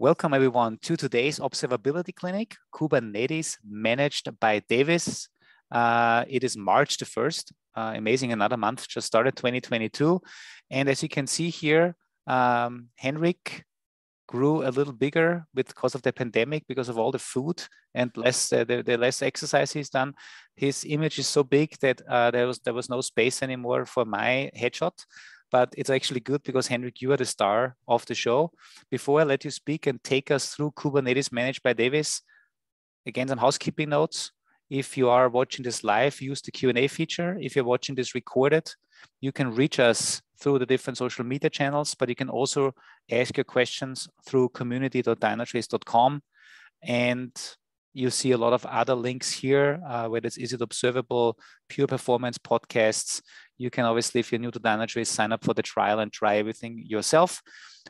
Welcome everyone to today's observability clinic, Kubernetes managed by Davis. Uh, it is March the 1st. Uh, amazing, another month just started 2022. And as you can see here, um, Henrik grew a little bigger because of the pandemic, because of all the food and less uh, the, the, less exercise he's done. His image is so big that uh, there was there was no space anymore for my headshot but it's actually good because Henrik, you are the star of the show. Before I let you speak and take us through Kubernetes managed by Davis, again, some housekeeping notes. If you are watching this live, use the Q&A feature. If you're watching this recorded, you can reach us through the different social media channels, but you can also ask your questions through community.dynatrace.com. And you see a lot of other links here, uh, whether it's Is It Observable, Pure Performance podcasts. You can obviously, if you're new to Dynatrace, sign up for the trial and try everything yourself.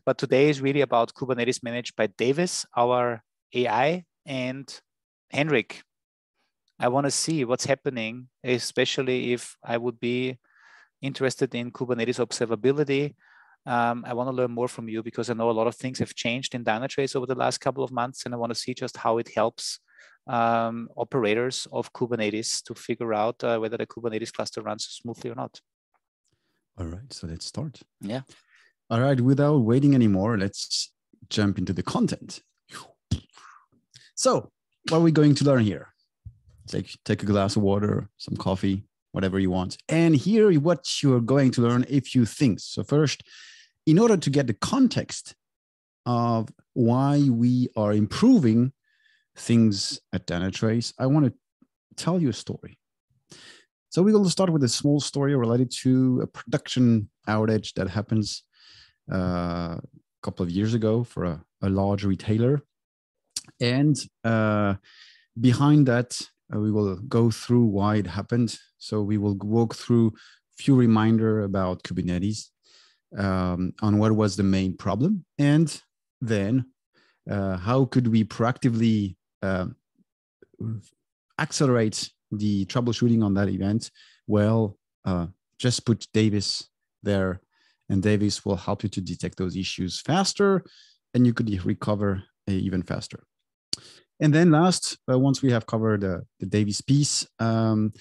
But today is really about Kubernetes managed by Davis, our AI, and Henrik. I want to see what's happening, especially if I would be interested in Kubernetes observability. Um, I want to learn more from you because I know a lot of things have changed in Dynatrace over the last couple of months, and I want to see just how it helps um, operators of Kubernetes to figure out uh, whether the Kubernetes cluster runs smoothly or not. All right, so let's start. Yeah. All right, without waiting anymore, let's jump into the content. So, what are we going to learn here? Take take a glass of water, some coffee, whatever you want. And here what you're going to learn a few things. So first, in order to get the context of why we are improving things at Dynatrace, I want to tell you a story. So we will start with a small story related to a production outage that happens uh, a couple of years ago for a, a large retailer. And uh, behind that, uh, we will go through why it happened. So we will walk through a few reminder about Kubernetes, um, on what was the main problem, and then uh, how could we proactively uh, accelerate the troubleshooting on that event? Well, uh, just put Davis there, and Davis will help you to detect those issues faster, and you could recover uh, even faster. And then last, uh, once we have covered uh, the Davis piece, um,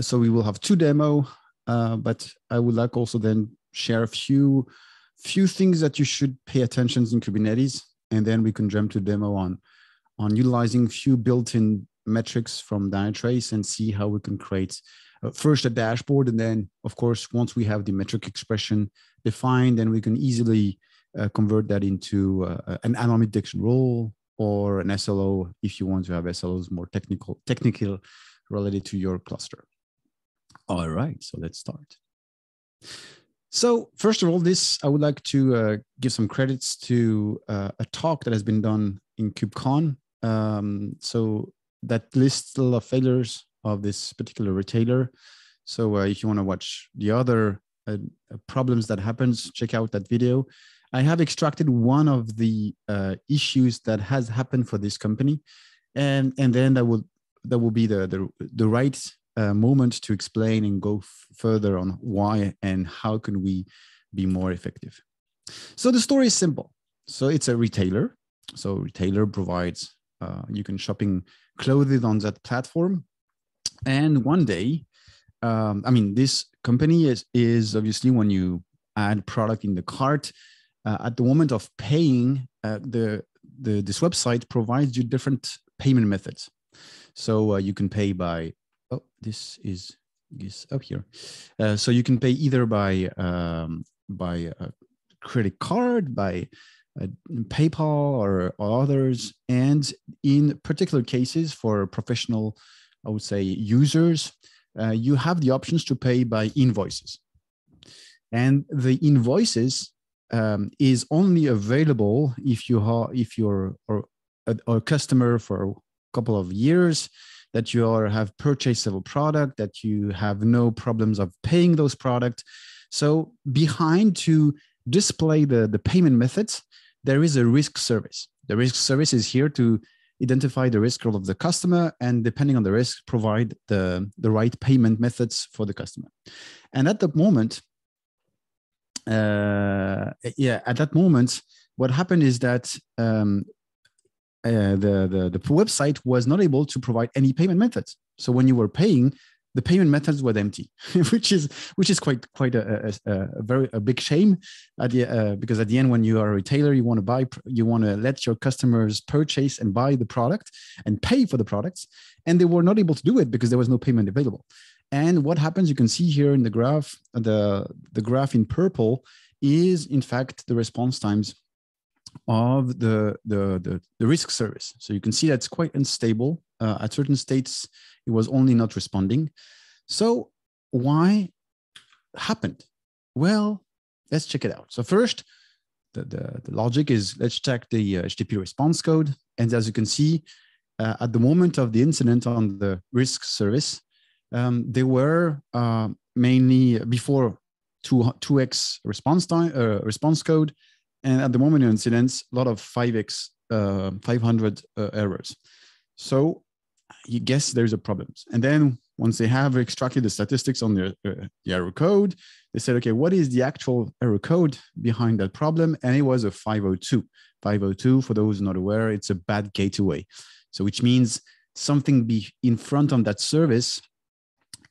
so we will have two demo, uh, but I would like also then share a few few things that you should pay attention in Kubernetes, and then we can jump to demo on on utilizing few built-in metrics from Dynatrace and see how we can create uh, first a dashboard, and then of course once we have the metric expression defined, then we can easily uh, convert that into uh, an anomaly detection role or an SLO if you want to have SLOs more technical, technical related to your cluster. All right, so let's start. So first of all, this I would like to uh, give some credits to uh, a talk that has been done in KubeCon. Um, so that lot of failures of this particular retailer. So uh, if you want to watch the other uh, problems that happens, check out that video. I have extracted one of the uh, issues that has happened for this company, and and then that will that will be the the, the right uh, moment to explain and go further on why and how can we be more effective. So the story is simple. So it's a retailer. So retailer provides uh, you can shopping clothes on that platform, and one day, um, I mean this company is is obviously when you add product in the cart uh, at the moment of paying, uh, the, the this website provides you different payment methods. So uh, you can pay by oh this is is up here. Uh, so you can pay either by um, by credit card, by PayPal or, or others, and in particular cases for professional, I would say users, uh, you have the options to pay by invoices. And the invoices um, is only available if you are if you're or a, a, customer for a couple of years that you are have purchased several product that you have no problems of paying those product so behind to display the the payment methods there is a risk service the risk service is here to identify the risk of the customer and depending on the risk provide the the right payment methods for the customer and at the moment uh, yeah, at that moment, what happened is that um, uh, the, the, the website was not able to provide any payment methods. So when you were paying, the payment methods were empty, which is which is quite quite a, a, a very a big shame at the uh, because at the end when you are a retailer you want to buy you want to let your customers purchase and buy the product and pay for the products and they were not able to do it because there was no payment available. And what happens you can see here in the graph the the graph in purple is in fact the response times of the, the, the, the, risk service. So you can see that's quite unstable. Uh, at certain states, it was only not responding. So why happened? Well, let's check it out. So first, the, the, the logic is let's check the uh, HTTP response code. And as you can see, uh, at the moment of the incident on the risk service, um, they were uh, mainly before 2, 2x response time uh, response code and at the moment of incidents, a lot of 5x, uh, 500 uh, errors. So you guess there's a problem. And then once they have extracted the statistics on the, uh, the error code, they said, okay, what is the actual error code behind that problem? And it was a 502. 502, for those not aware, it's a bad gateway. So which means something be in front of that service,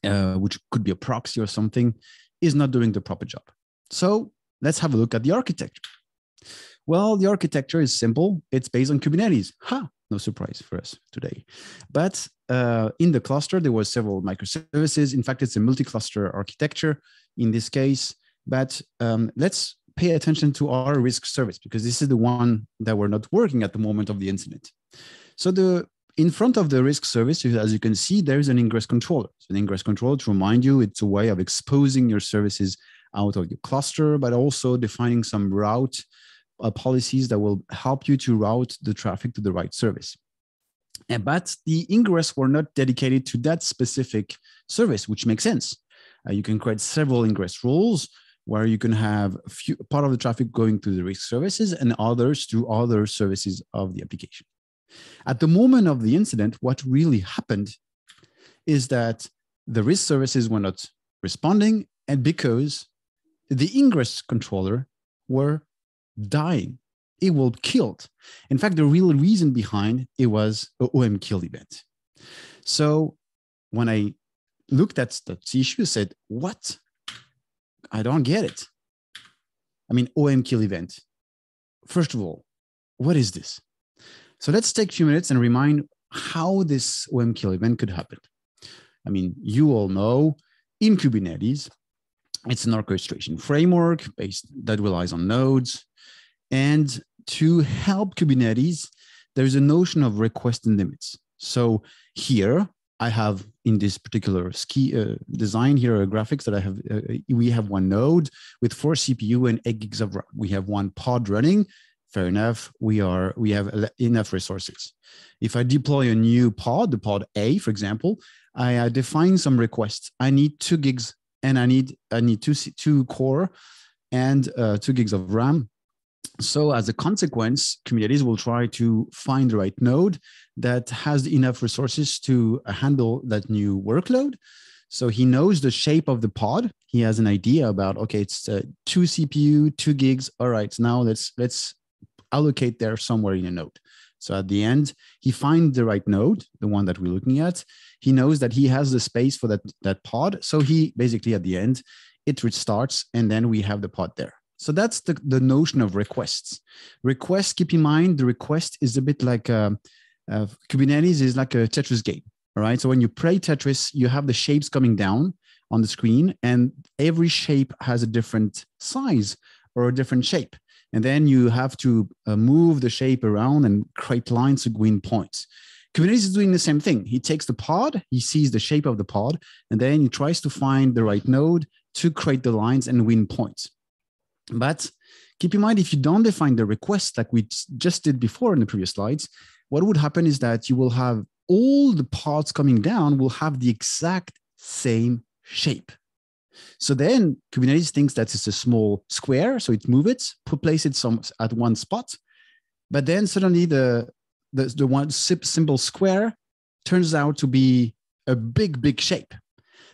uh, which could be a proxy or something, is not doing the proper job. So let's have a look at the architecture. Well, the architecture is simple. It's based on Kubernetes. Ha! No surprise for us today. But uh, in the cluster, there were several microservices. In fact, it's a multi-cluster architecture in this case. But um, let's pay attention to our risk service because this is the one that we're not working at the moment of the incident. So the in front of the risk service, as you can see, there's an ingress controller. So an ingress controller, to remind you, it's a way of exposing your services out of your cluster, but also defining some route uh, policies that will help you to route the traffic to the right service. And, but the ingress were not dedicated to that specific service, which makes sense. Uh, you can create several ingress rules where you can have a few, part of the traffic going to the risk services and others to other services of the application. At the moment of the incident, what really happened is that the risk services were not responding, and because the ingress controller were dying. It will killed. In fact, the real reason behind it was a OOM kill event. So when I looked at the issue, I said, what? I don't get it. I mean, OOM kill event. First of all, what is this? So let's take a few minutes and remind how this OOM kill event could happen. I mean, you all know in Kubernetes, it's an orchestration framework based that relies on nodes. And to help Kubernetes, there's a notion of request and limits. So here I have in this particular ski uh, design here a graphics that I have. Uh, we have one node with four CPU and eight gigs of RAM. We have one pod running. Fair enough. We are we have enough resources. If I deploy a new pod, the pod A, for example, I uh, define some requests. I need two gigs and I need I need two two core and uh, two gigs of RAM. So as a consequence, Kubernetes will try to find the right node that has enough resources to handle that new workload. So he knows the shape of the pod. He has an idea about okay, it's uh, two CPU, two gigs. All right, now let's let's allocate there somewhere in a node. So at the end, he finds the right node, the one that we're looking at. He knows that he has the space for that, that pod. So he basically at the end, it restarts and then we have the pod there. So that's the, the notion of requests. Requests, keep in mind, the request is a bit like a, uh, Kubernetes is like a Tetris game. All right. So when you play Tetris, you have the shapes coming down on the screen, and every shape has a different size or a different shape. And then you have to uh, move the shape around and create lines to win points. Kubernetes is doing the same thing. He takes the pod, he sees the shape of the pod, and then he tries to find the right node to create the lines and win points. But keep in mind, if you don't define the request like we just did before in the previous slides, what would happen is that you will have all the parts coming down will have the exact same shape. So then Kubernetes thinks that it's a small square, so it moves it, put, place it some at one spot, but then suddenly the the, the one simple square turns out to be a big big shape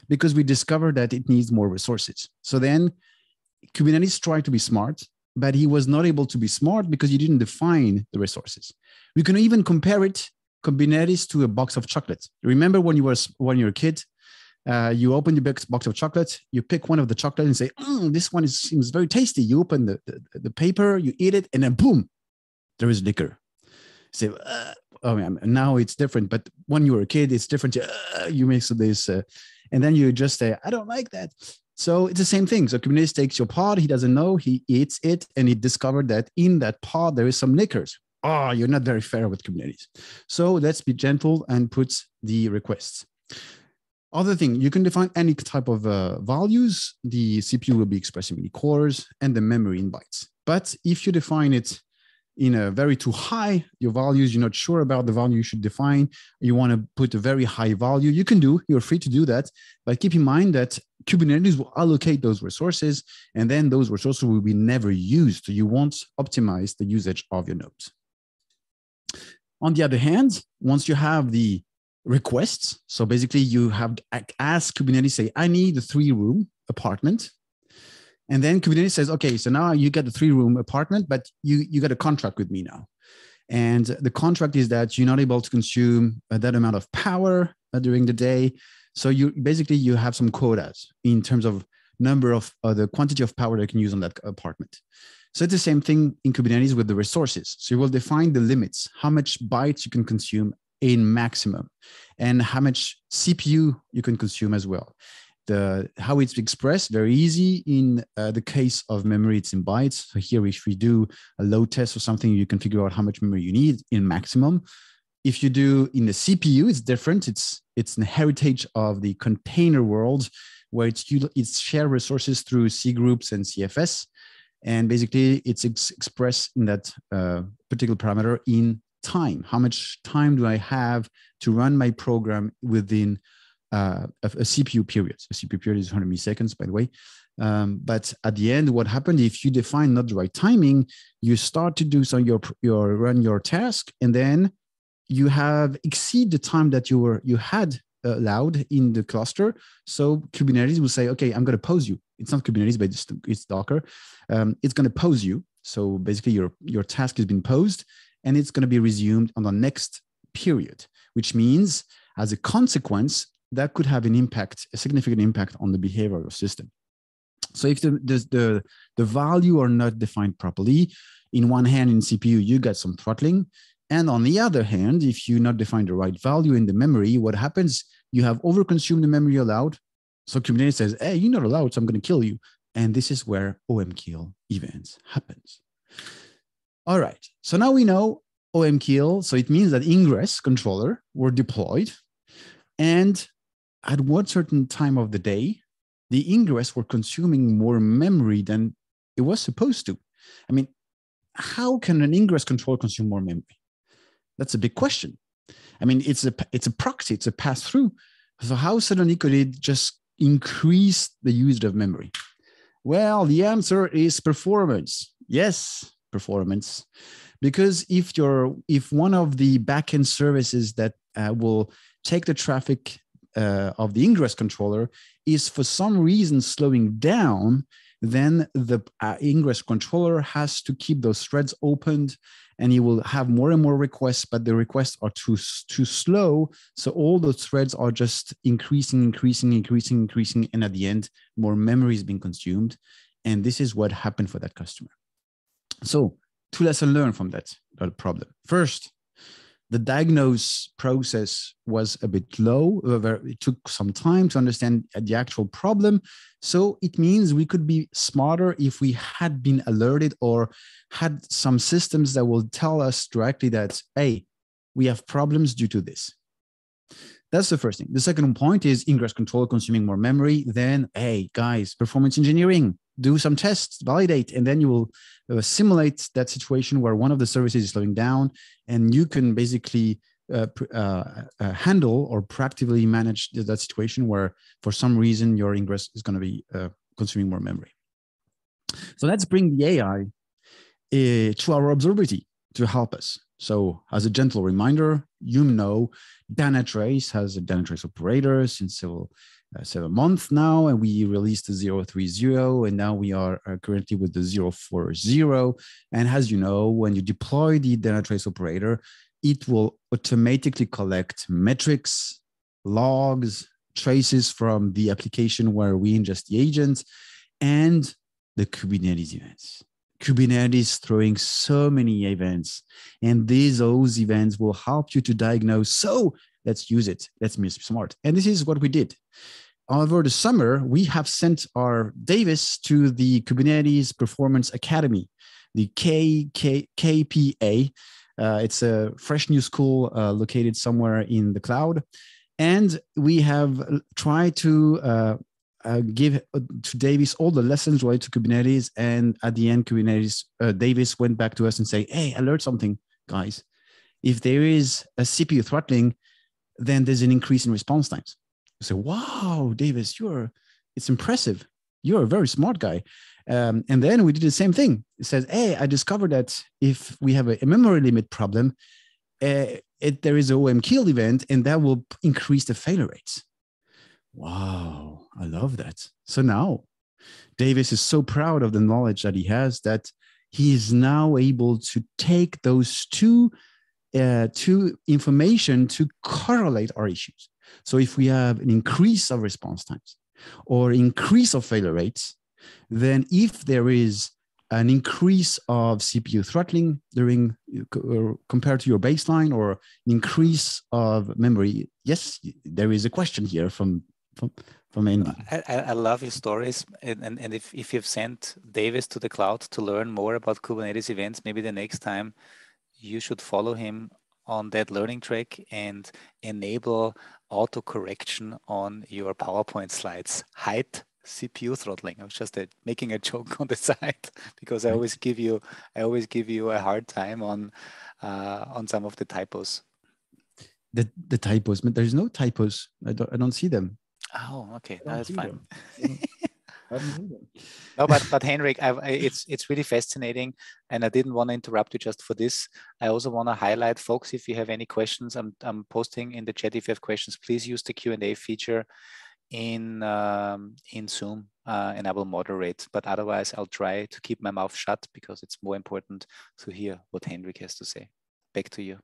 because we discovered that it needs more resources. So then Kubernetes tried to be smart but he was not able to be smart because you didn't define the resources. We can even compare it, Kubernetes, to a box of chocolates. Remember when you were when you were a kid, uh, you open your box of chocolate, you pick one of the chocolate and say, mm, "This one is, seems very tasty." You open the, the, the paper, you eat it, and then boom, there is liquor. Say, uh, oh man, now it's different. But when you were a kid, it's different. Uh, you mix this, uh, and then you just say, "I don't like that." So it's the same thing. So Kubernetes takes your pod, he doesn't know, he eats it, and he discovered that in that pod there is some liquors. Oh, you're not very fair with Kubernetes. So let's be gentle and put the requests. Other thing, you can define any type of uh, values. The CPU will be expressed in cores and the memory in bytes. But if you define it in a very too high, your values, you're not sure about the value you should define, you want to put a very high value, you can do, you're free to do that. But keep in mind that Kubernetes will allocate those resources, and then those resources will be never used. So you won't optimize the usage of your nodes. On the other hand, once you have the requests, so basically you have ask Kubernetes, say, I need a three room apartment and then Kubernetes says, okay, so now you get a three room apartment, but you, you got a contract with me now. And the contract is that you're not able to consume that amount of power uh, during the day. So you basically you have some quotas in terms of number of uh, the quantity of power that you can use on that apartment. So it's the same thing in Kubernetes with the resources. So you will define the limits, how much bytes you can consume in maximum, and how much CPU you can consume as well the how it's expressed very easy in uh, the case of memory it's in bytes so here if we do a load test or something you can figure out how much memory you need in maximum if you do in the cpu it's different it's it's an heritage of the container world where it's it's share resources through cgroups and cfs and basically it's ex- expressed in that uh, particular parameter in time how much time do i have to run my program within uh, a, a, CPU period. A CPU period is 100 milliseconds, by the way. Um, but at the end, what happened if you define not the right timing, you start to do some your your run your task, and then you have exceed the time that you were you had allowed in the cluster. So Kubernetes will say, okay, I'm going to pause you. It's not Kubernetes, but it's, it's Docker. Um, it's going to pause you. So basically, your your task has been paused, and it's going to be resumed on the next period, which means as a consequence, that could have an impact, a significant impact on the behavior of the system. So if the, the, the, the value are not defined properly, in one hand in CPU, you get some throttling. And on the other hand, if you not define the right value in the memory, what happens? You have overconsumed the memory allowed. So Kubernetes says, hey, you're not allowed, so I'm going to kill you. And this is where OOMKill events happens. All right. So now we know OOMKill. So it means that ingress controller were deployed and at what certain time of the day, the ingress were consuming more memory than it was supposed to. I mean, how can an ingress controller consume more memory? That's a big question. I mean, it's a it's a proxy, it's a pass through. So how suddenly could it just increase the use of memory? Well, the answer is performance. Yes, performance. Because if you're if one of the backend services that uh, will take the traffic uh, of the ingress controller is for some reason slowing down, then the uh, ingress controller has to keep those threads opened and you will have more and more requests, but the requests are too, too slow. So all those threads are just increasing, increasing, increasing, increasing. And at the end, more memory is being consumed. And this is what happened for that customer. So two lessons learned from that problem. First, the diagnose process was a bit low. Uh, it took some time to understand uh, the actual problem. So it means we could be smarter if we had been alerted or had some systems that will tell us directly that, hey, we have problems due to this. That's the first thing. The second point is ingress control consuming more memory. Then, hey, guys, performance engineering, do some tests, validate, and then you will uh, simulate that situation where one of the services is slowing down, and you can basically uh, uh, uh, handle or proactively manage that situation where, for some reason, your ingress is going to be uh, consuming more memory. So let's bring the AI uh, to our observability to help us. So, as a gentle reminder, you know Dynatrace has a Dynatrace operator since uh, Uh, seven months now, and we released the 030, and now we are, are currently with the 040. And as you know, when you deploy the Dynatrace operator, it will automatically collect metrics, logs, traces from the application where we ingest the agent, and the Kubernetes events. Kubernetes throwing so many events, and these those events will help you to diagnose. So let's use it. Let's be smart. And this is what we did. Over the summer, we have sent our Davis to the Kubernetes Performance Academy, the KK, KPA. Uh, it's a fresh new school uh, located somewhere in the cloud. And we have tried to uh, uh, give uh, to Davis all the lessons related to Kubernetes. And at the end, Kubernetes uh, Davis went back to us and say, "Hey, I learned something, guys. If there is a CPU throttling, then there's an increase in response times." Said, "Wow, Davis, you're it's impressive. You're a very smart guy." Um, and then we did the same thing. It says, "Hey, I discovered that if we have a, memory limit problem, uh, it, there is a OOM kill event, and that will increase the failure rates." Wow, I love that. So now Davis is so proud of the knowledge that he has that he is now able to take those two uh, two information to correlate our issues. So if we have an increase of response times or increase of failure rates, then if there is an increase of CPU throttling during uh, compared to your baseline or increase of memory, yes, there is a question here from from from. I, I love your stories, and, and, and if, if you've sent Davis to the cloud to learn more about Kubernetes events, maybe the next time you should follow him on that learning track and enable auto correction on your PowerPoint slides. Height CPU throttling. I was just uh, making a joke on the side because I always give you I always give you a hard time on uh, on some of the typos. The the typos, but there's no typos. I don't I don't see them. Oh, okay, that's fine. no, but but Henrik, I, it's it's really fascinating, and I didn't want to interrupt you just for this. I also want to highlight, folks, if you have any questions, I'm I'm posting in the chat. If you have questions, please use the Q and A feature in um, in Zoom, uh, and I will moderate. But otherwise, I'll try to keep my mouth shut because it's more important to hear what Henrik has to say. Back to you.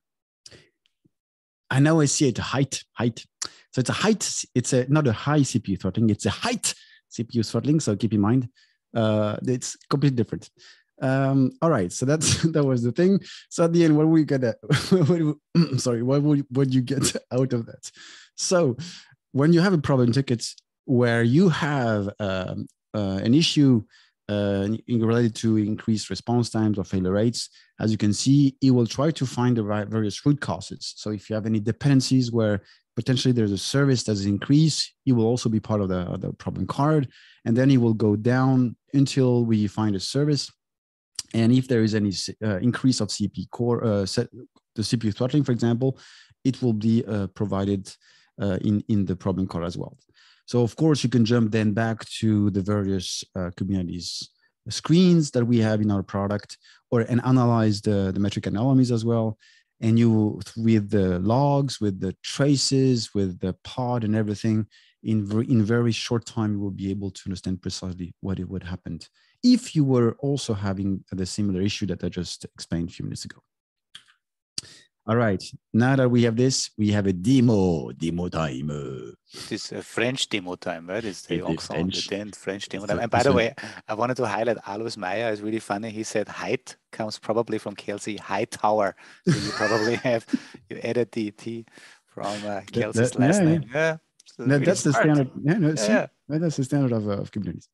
I know I see it height, height. So it's a height, it's a not a high CPU throttling, it's a height CPU throttling. So keep in mind, uh, it's completely different. Um, all right, so that's that was the thing. So at the end, what we get at, sorry, what would what you get out of that? So when you have a problem ticket where you have um, uh, an issue uh, related to increased response times or failure rates. As you can see, it will try to find the right various root causes. So if you have any dependencies where potentially there's a service that's increased, it will also be part of the, the problem card. And then it will go down until we find a service. And if there is any uh, increase of CP core, uh, set, the CPU throttling, for example, it will be uh, provided uh, in, in the problem card as well. So of course, you can jump then back to the various uh, Kubernetes screens that we have in our product or and analyze the, the metric anomalies as well. And you, with the logs, with the traces, with the pod and everything, in, in very short time, you will be able to understand precisely what it would happen if you were also having the similar issue that I just explained a few minutes ago. All right. Now that we have this, we have a demo, demo time. It is a French demo time, right? It's the French. The French demo time. And by the way, I wanted to highlight Alois Meyer. It's really funny. He said height comes probably from Kelsey Hightower. So you probably have you added the T from uh, Kelsey's that, last yeah, name. Yeah. So no, that's smart. the standard. Yeah, no, yeah. that's the standard of, uh, of Kubernetes.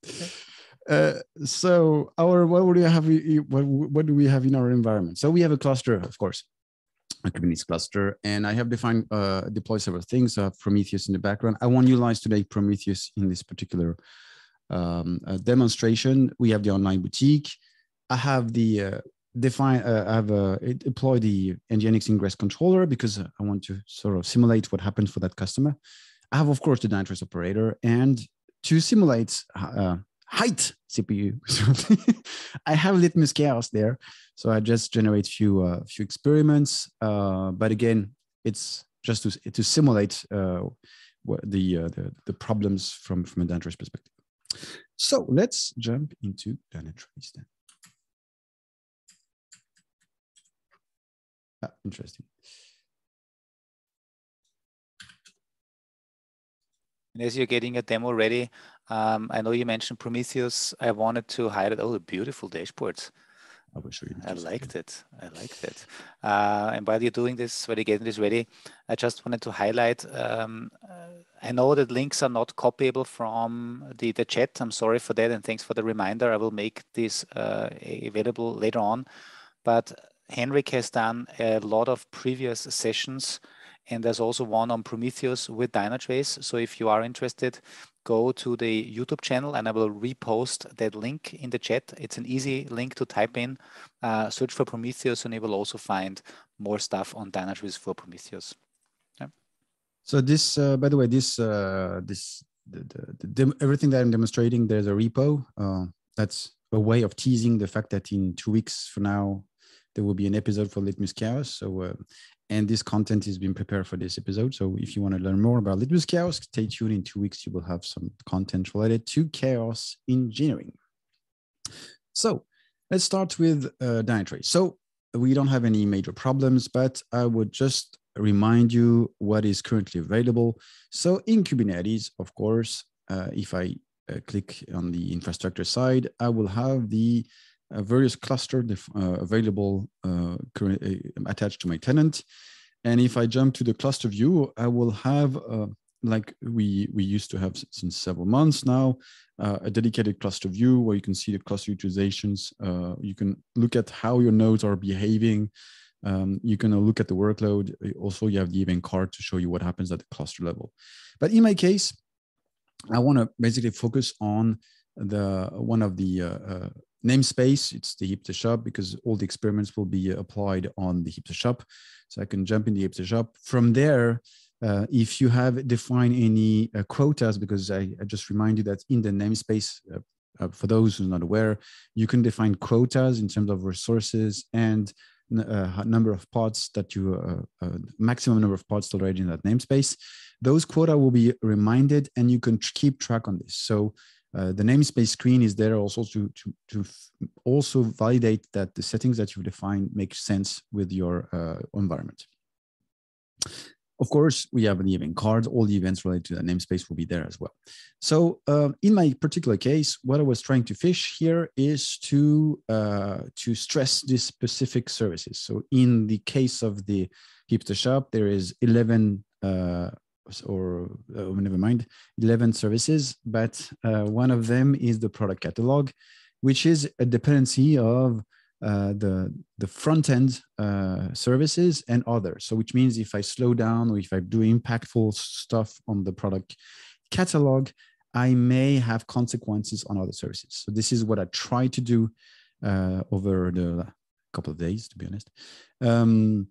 Uh, so our what do we have? What, what do we have in our environment? So we have a cluster, of course a Kubernetes cluster. And I have defined, uh, deployed several things. I have Prometheus in the background. I want to utilize today Prometheus in this particular um, uh, demonstration. We have the online boutique. I have the uh, define, uh, I have uh, deployed the Nginx ingress controller because I want to sort of simulate what happens for that customer. I have, of course, the Dynatrace operator. And to simulate uh, height CPU. I have litmus chaos there. So I just generate few uh, few experiments. Uh, but again, it's just to, to simulate uh, the, uh, the, the problems from, from a Dynatrace perspective. So let's jump into Dynatrace then. Ah, interesting. And as you're getting a demo ready, um, I know you mentioned Prometheus. I wanted to highlight all the beautiful dashboards. I show you. I liked it. I liked it. Uh, and while you're doing this, while you're getting this ready, I just wanted to highlight. Um, uh, I know that links are not copyable from the, the chat. I'm sorry for that, and thanks for the reminder. I will make this uh, available later on. But Henrik has done a lot of previous sessions and there's also one on Prometheus with Dynatrace. So if you are interested, go to the YouTube channel and I will repost that link in the chat. It's an easy link to type in, uh, search for Prometheus, and you will also find more stuff on Dynatrace for Prometheus. Yeah. So this, uh, by the way, this, uh, this, the, the, the, everything that I'm demonstrating, there's a repo. Uh, that's a way of teasing the fact that in two weeks from now, there will be an episode for Litmus Chaos. So uh, and this content is being prepared for this episode. So if you want to learn more about Litmus Chaos, stay tuned. In two weeks, you will have some content related to chaos engineering. So let's start with uh, Dynatrace. So we don't have any major problems, but I would just remind you what is currently available. So in Kubernetes, of course, uh, if I uh, click on the infrastructure side, I will have the uh, various cluster uh, available uh, attached to my tenant. And if I jump to the cluster view, I will have, like we, we used to have since several months now, uh, a dedicated cluster view where you can see the cluster utilizations. Uh, you can look at how your nodes are behaving. Um, you can look at the workload. Also, you have the event card to show you what happens at the cluster level. But in my case, I want to basically focus on the one of the uh, namespace, it's the Hipster shop because all the experiments will be applied on the Hipster shop. So I can jump in the Hipster shop. From there, uh, if you have defined any uh, quotas, because I, I, just remind you that in the namespace, uh, uh for those who are not aware, you can define quotas in terms of resources and uh, number of pods that you, uh, maximum number of pods already in that namespace. Those quota will be reminded and you can keep track on this. So uh, the namespace screen is there also to, to, to also validate that the settings that you've defined make sense with your uh, environment. Of course, we have an event card. All the events related to that namespace will be there as well. So uh, in my particular case, what I was trying to fish here is to, uh, to stress these specific services. So in the case of the Hipster shop, there is 11 uh, or uh, never mind 11 services but uh, one of them is the product catalog which is a dependency of uh, the the front end uh, services and others. So which means if i slow down or if i do impactful stuff on the product catalog i may have consequences on other services. So this is what i try to do uh, over the couple of days to be honest. Um,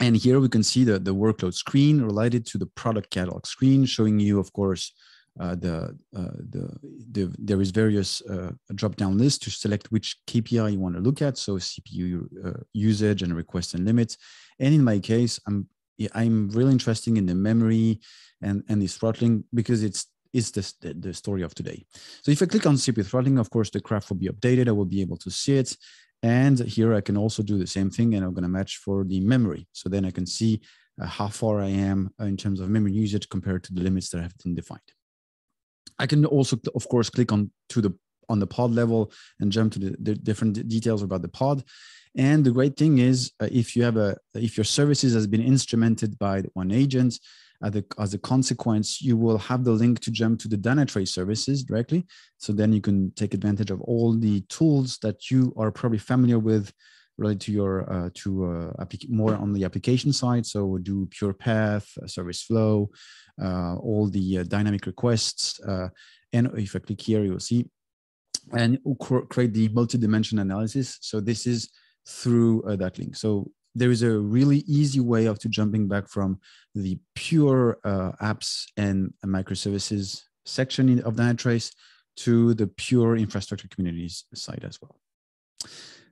and here we can see the, the workload screen related to the product catalog screen, showing you, of course, uh, the, uh, the, the, there is various uh, drop down list to select which KPI you want to look at. So CPU uh, usage and requests and limits. And in my case, I'm, I'm really interested in the memory and, and the throttling because it's is this the, the story of today. So if I click on CPU throttling, of course, the graph will be updated. I will be able to see it. And here I can also do the same thing and I'm going to match for the memory. So then I can see uh, how far I am in terms of memory usage compared to the limits that have been defined. I can also, of course, click on to the on the pod level and jump to the, the different details about the pod. And the great thing is, uh, if you have a if your services has been instrumented by OneAgent, as a, as a consequence, you will have the link to jump to the Dynatrace services directly. So then you can take advantage of all the tools that you are probably familiar with related to your uh, to uh, more on the application side. So we'll do PurePath, uh, service flow, uh, all the uh, dynamic requests. Uh, and if I click here, you will see, and create the multi-dimension analysis. So this is through that link. So there is a really easy way of to jumping back from the pure uh, apps and microservices section of Dynatrace to the pure infrastructure Kubernetes side as well.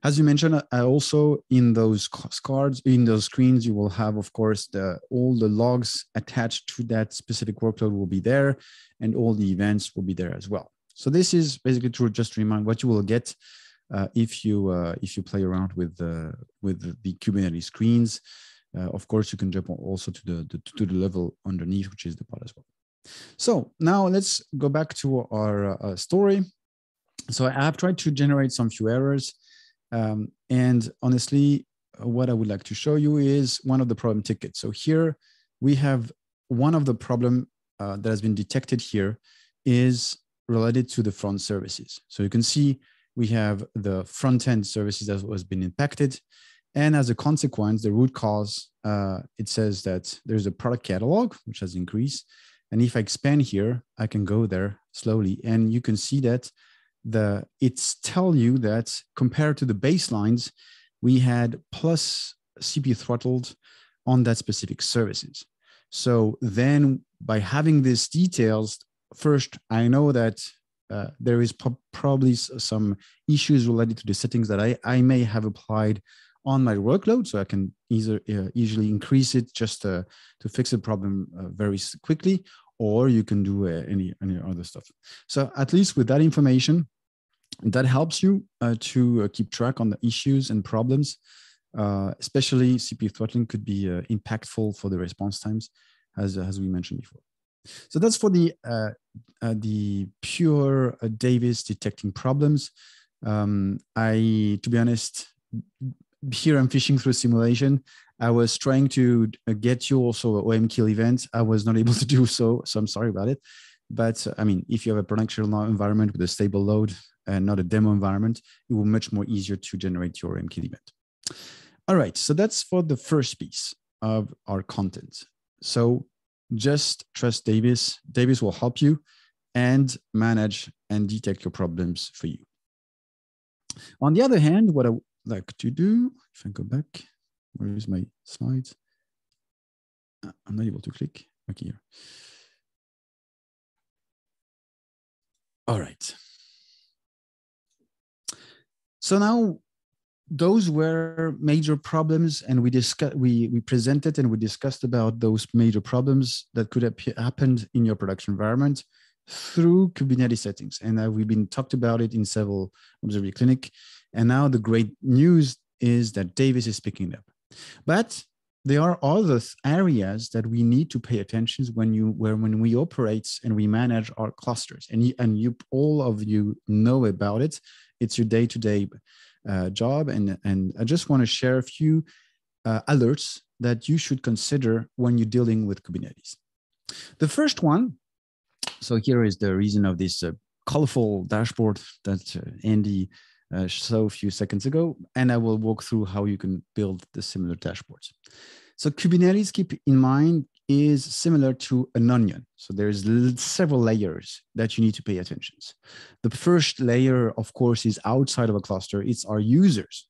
As you mentioned, I also in those cards, in those screens, you will have, of course, the all the logs attached to that specific workload will be there, and all the events will be there as well. So this is basically to just remind what you will get uh, if you uh, if you play around with the with the Kubernetes screens. Uh, of course, you can jump also to the, the, to the level underneath, which is the pod as well. So now let's go back to our uh, story. So I have tried to generate some few errors. Um, and honestly, what I would like to show you is one of the problem tickets. So here we have one of the problem uh, that has been detected here is related to the front services. So you can see we have the front end services that has been impacted. And as a consequence, the root cause, uh, it says that there's a product catalog, which has increased. And if I expand here, I can go there slowly. And you can see that the it's tell you that compared to the baselines, we had plus CPU throttled on that specific services. So then by having these details, first, I know that uh, there is probably some issues related to the settings that I, I may have applied on my workload. So I can either uh, easily increase it just uh, to fix the problem uh, very quickly, or you can do uh, any, any other stuff. So at least with that information, that helps you to keep track on the issues and problems. especially CPU throttling could be impactful for the response times, as, as we mentioned before. So that's for the uh, uh, the pure uh, Davis detecting problems. Um, I, to be honest, here I'm fishing through simulation. I was trying to uh, get you also OOM kill event. I was not able to do so, so I'm sorry about it. But I mean, if you have a production environment with a stable load and not a demo environment, it will be much more easier to generate your OOM kill event. All right, so that's for the first piece of our content. So just trust Davis. Davis will help you and manage and detect your problems for you. On the other hand, what I would like to do, if I go back, where is my slides? Uh, I'm not able to click. Okay, here. All right. So now those were major problems and we discussed we we presented and we discussed about those major problems that could have happened in your production environment through kubernetes settings. And uh, we've been talked about it in several observability clinic. And now the great news is that davis is picking up. But there are other areas that we need to pay attention when you where when we operate and we manage our clusters. And you, and you all of you know about it. It's your day-to-day uh, job. And, and I just want to share a few uh, alerts that you should consider when you're dealing with Kubernetes. The first one, so here is the reason of this uh, colorful dashboard that uh, Andy uh, showed a few seconds ago, and I will walk through how you can build the similar dashboards. So Kubernetes, keep in mind, is similar to an onion. So there's several layers that you need to pay attention. The first layer, of course, is outside of a cluster. It's our users.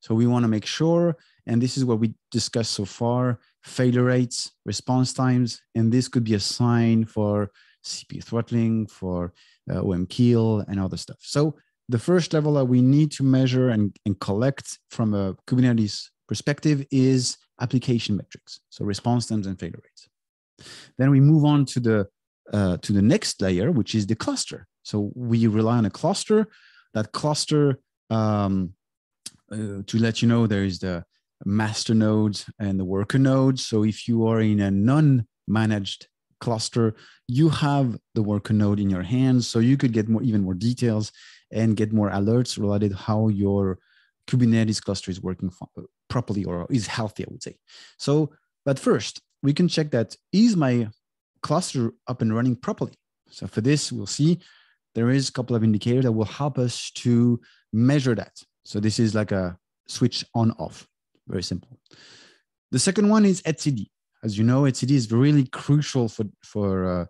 So we want to make sure, and this is what we discussed so far, failure rates, response times, and this could be a sign for CPU throttling, for uh, OOM kill, and other stuff. So the first level that we need to measure and, and collect from a Kubernetes perspective is application metrics, so response times and failure rates. Then we move on to the uh, to the next layer, which is the cluster. So we rely on a cluster. That cluster, um, uh, to let you know, there is the master nodes and the worker nodes. So if you are in a non-managed cluster, you have the worker node in your hands, so you could get more, even more details and get more alerts related how your Kubernetes cluster is working properly or is healthy, I would say. So, but first, we can check that is my cluster up and running properly. So for this, we'll see there is a couple of indicators that will help us to measure that. So this is like a switch on off, very simple. The second one is etcd. As you know, etcd is really crucial for, for uh,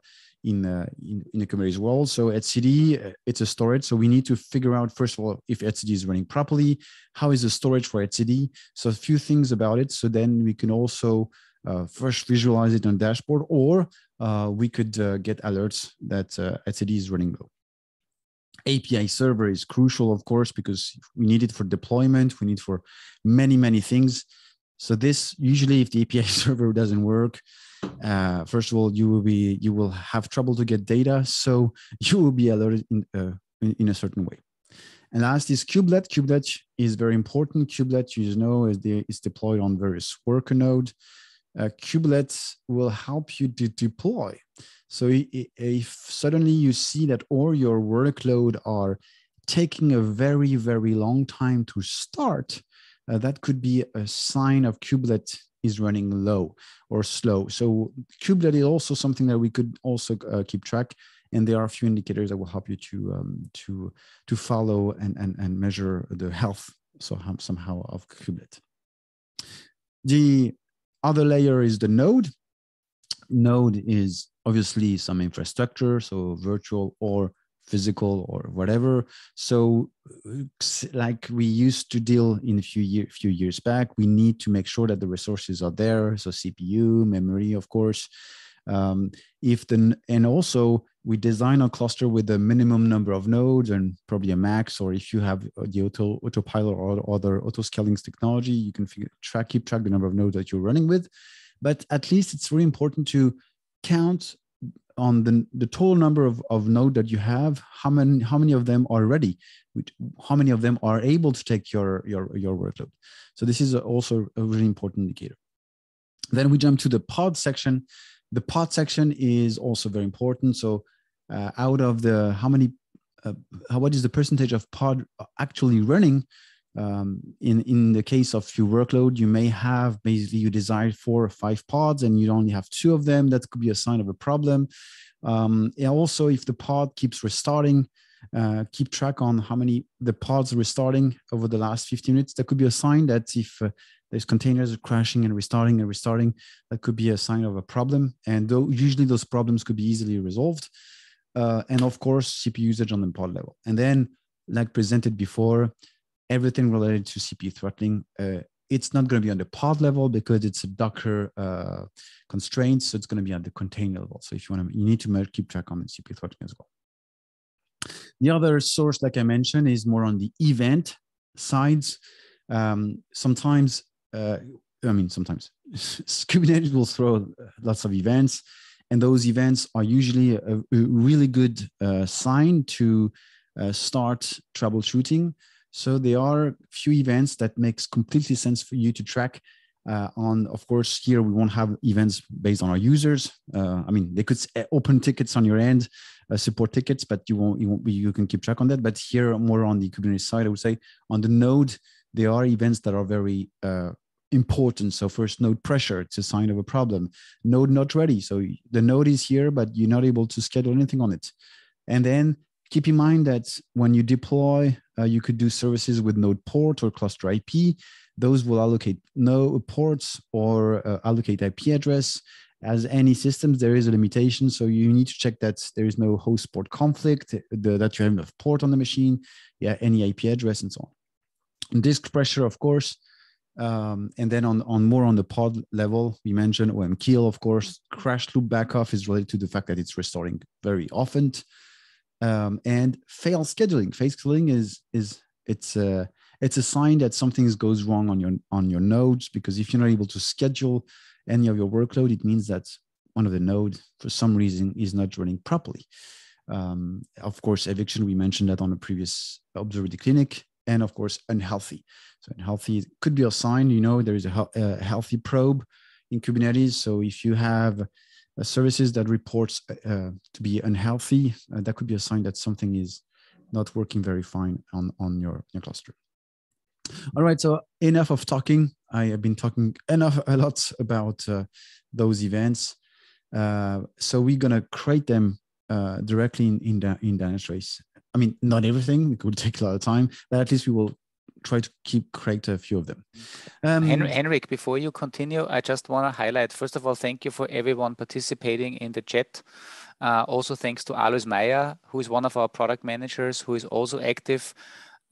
in, uh, in, in the Kubernetes world. So etcd, uh, it's a storage. So we need to figure out, first of all, if etcd is running properly, how is the storage for etcd? So a few things about it. So then we can also uh, first visualize it on dashboard, or uh, we could uh, get alerts that etcd is running low. API server is crucial, of course, because we need it for deployment. We need for many, many things. So this usually, if the API server doesn't work, uh, first of all, you will be you will have trouble to get data. So you will be alerted in, uh, in, in, a certain way. And last is kubelet. Kubelet is very important. Kubelet, you know, is, the, is deployed on various worker node. Uh, kubelet will help you to deploy so if suddenly you see that all your workload are taking a very, very long time to start, uh, that could be a sign of kubelet is running low or slow. So kubelet is also something that we could also uh, keep track. And there are a few indicators that will help you to um, to to follow and, and and measure the health so somehow of kubelet. The other layer is the node. Node is obviously some infrastructure, so virtual or physical or whatever. So, like we used to deal in a few year, few years back, we need to make sure that the resources are there. So CPU, memory, of course. Um, if the and also we design a cluster with a minimum number of nodes and probably a max, or if you have the auto autopilot or other auto scaling technology, you can figure, track keep track the number of nodes that you're running with. But at least it's really important to count on the, the total number of, of node that you have, how many how many of them are ready, how many of them are able to take your your your workload. So this is also a really important indicator. Then we jump to the pod section. The pod section is also very important. So uh, out of the how many, uh, how, what is the percentage of pod actually running? Um, in in the case of your workload you may have basically you desire four or five pods and you only have two of them. That could be a sign of a problem. Um, and also if the pod keeps restarting uh, keep track on how many the pods restarting over the last 15 minutes that could be a sign that if uh, there's containers crashing and restarting and restarting that could be a sign of a problem. And though usually those problems could be easily resolved uh, and of course cpu usage on the pod level. And then like presented before everything related to CPU throttling. Uh, it's not going to be on the pod level because it's a Docker uh, constraint. So it's going to be on the container level. So if you want to, you need to keep track on the CPU throttling as well. The other source, like I mentioned, is more on the event sides. Um, sometimes, uh, I mean, sometimes Kubernetes will throw lots of events, and those events are usually a, a really good uh, sign to uh, start troubleshooting. So there are few events that makes completely sense for you to track. Uh, on, of course, here we won't have events based on our users. Uh, I mean, they could open tickets on your end, uh, support tickets, but you won't, you won't you can keep track on that. But here, more on the Kubernetes side, I would say on the node, there are events that are very uh, important. So first, node pressure, it's a sign of a problem. Node not ready. So the node is here, but you're not able to schedule anything on it. And then keep in mind that when you deploy uh, you could do services with node port or cluster IP. Those will allocate no ports or uh, allocate IP address. As any systems, there is a limitation. So you need to check that there is no host port conflict, the, that you have enough port on the machine, yeah, any IP address and so on. disk pressure, of course. Um, and then on, on more on the pod level, we mentioned OOM kill, of course. Crash loop backoff is related to the fact that it's restoring very often um, and fail scheduling. Fail scheduling is is it's a it's a sign that something goes wrong on your on your nodes because if you're not able to schedule any of your workload, it means that one of the nodes for some reason is not running properly. Um, of course, eviction we mentioned that on a previous observability clinic, and of course unhealthy. So unhealthy could be a sign. You know there is a, a healthy probe in Kubernetes. So if you have uh, services that reports uh, to be unhealthy, uh, that could be a sign that something is not working very fine on, on your, your cluster. All right, so enough of talking. I have been talking enough a lot about uh, those events. Uh, so we're gonna create them uh, directly in in, the, in Dynatrace. I mean, not everything; it would take a lot of time, but at least we will try to keep create a few of them. Um, Henrik, before you continue, I just want to highlight first of all, thank you for everyone participating in the chat. Uh, also, thanks to Alois Mayr, who is one of our product managers, who is also active.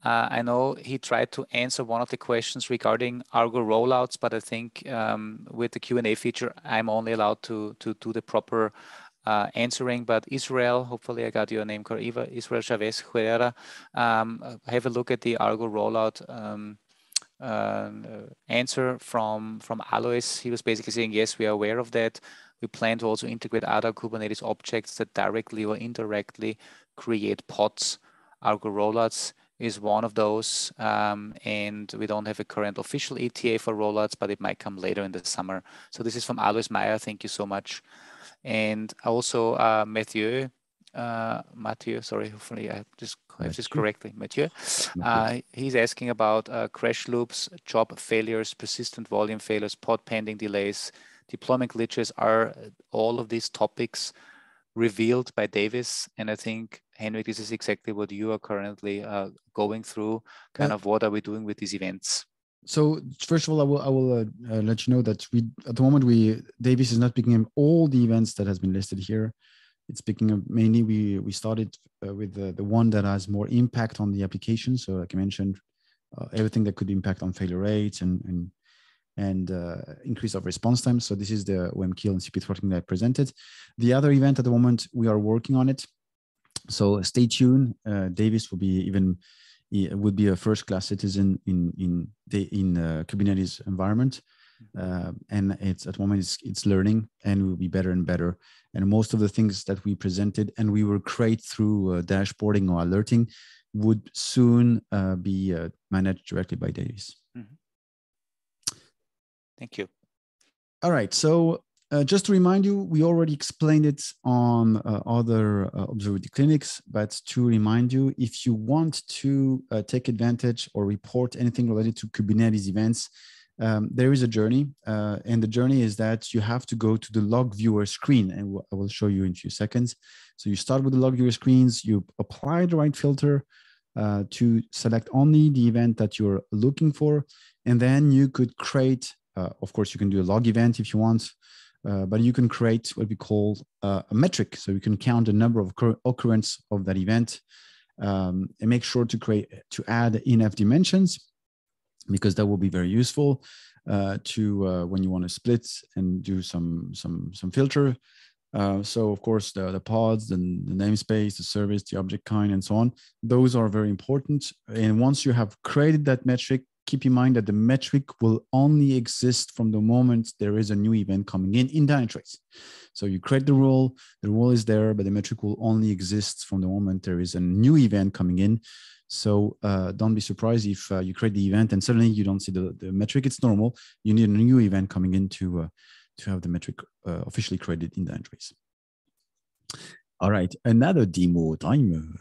Uh, I know he tried to answer one of the questions regarding Argo rollouts, but I think um, with the Q&A feature, I'm only allowed to to do the proper uh, answering, but Israel, hopefully I got your name correct, Israel Chavez Herrera, um, have a look at the Argo rollout um, uh, answer from, from Alois. He was basically saying, yes, we are aware of that. We plan to also integrate other Kubernetes objects that directly or indirectly create pods. Argo rollouts is one of those. Um, and we don't have a current official ETA for rollouts, but it might come later in the summer. So this is from Alois Mayr. Thank you so much. And also uh, Mathieu, uh, Mathieu, sorry, hopefully I just have this correctly, Mathieu. Uh, he's asking about uh, crash loops, job failures, persistent volume failures, pod pending delays, deployment glitches. Are all of these topics revealed by Davis? And I think Henrik, this is exactly what you are currently uh, going through. Kind yeah. of what are we doing with these events? So first of all, I will I will uh, uh, let you know that we at the moment we Davis is not picking up all the events that has been listed here. It's picking up mainly we we started uh, with the, the one that has more impact on the application. So like I mentioned, uh, everything that could impact on failure rates and and and uh, increase of response time. So this is the OOMKill and CP throttling that I presented. The other event at the moment we are working on it. So stay tuned. Uh, Davis will be even would be a first class citizen in in the in uh, Kubernetes environment. Uh, and it's at the moment it's, it's learning and will be better and better and most of the things that we presented and we will create through uh, dashboarding or alerting would soon uh, be uh, managed directly by Davis. Mm-hmm. Thank you. All right. So uh, just to remind you, we already explained it on uh, other uh, observability clinics, but to remind you, if you want to uh, take advantage or report anything related to Kubernetes events, um, there is a journey. Uh, and the journey is that you have to go to the log viewer screen, and I will show you in a few seconds. So you start with the log viewer screens, you apply the right filter uh, to select only the event that you're looking for, and then you could create, of course, you can do a log event if you want, uh, but you can create what we call uh, a metric. So you can count the number of occurrence of that event um, and make sure to create to add enough dimensions because that will be very useful uh, to uh, when you want to split and do some some some filter. Uh, so of course the, the pods, the, the namespace, the service, the object kind, and so on. Those are very important. And once you have created that metric, keep in mind that the metric will only exist from the moment there is a new event coming in in Dynatrace. So you create the rule, the rule is there, but the metric will only exist from the moment there is a new event coming in. So uh, don't be surprised if uh, you create the event and suddenly you don't see the, the metric. It's normal. You need a new event coming in to, uh, to have the metric uh, officially created in Dynatrace. All right, another demo time.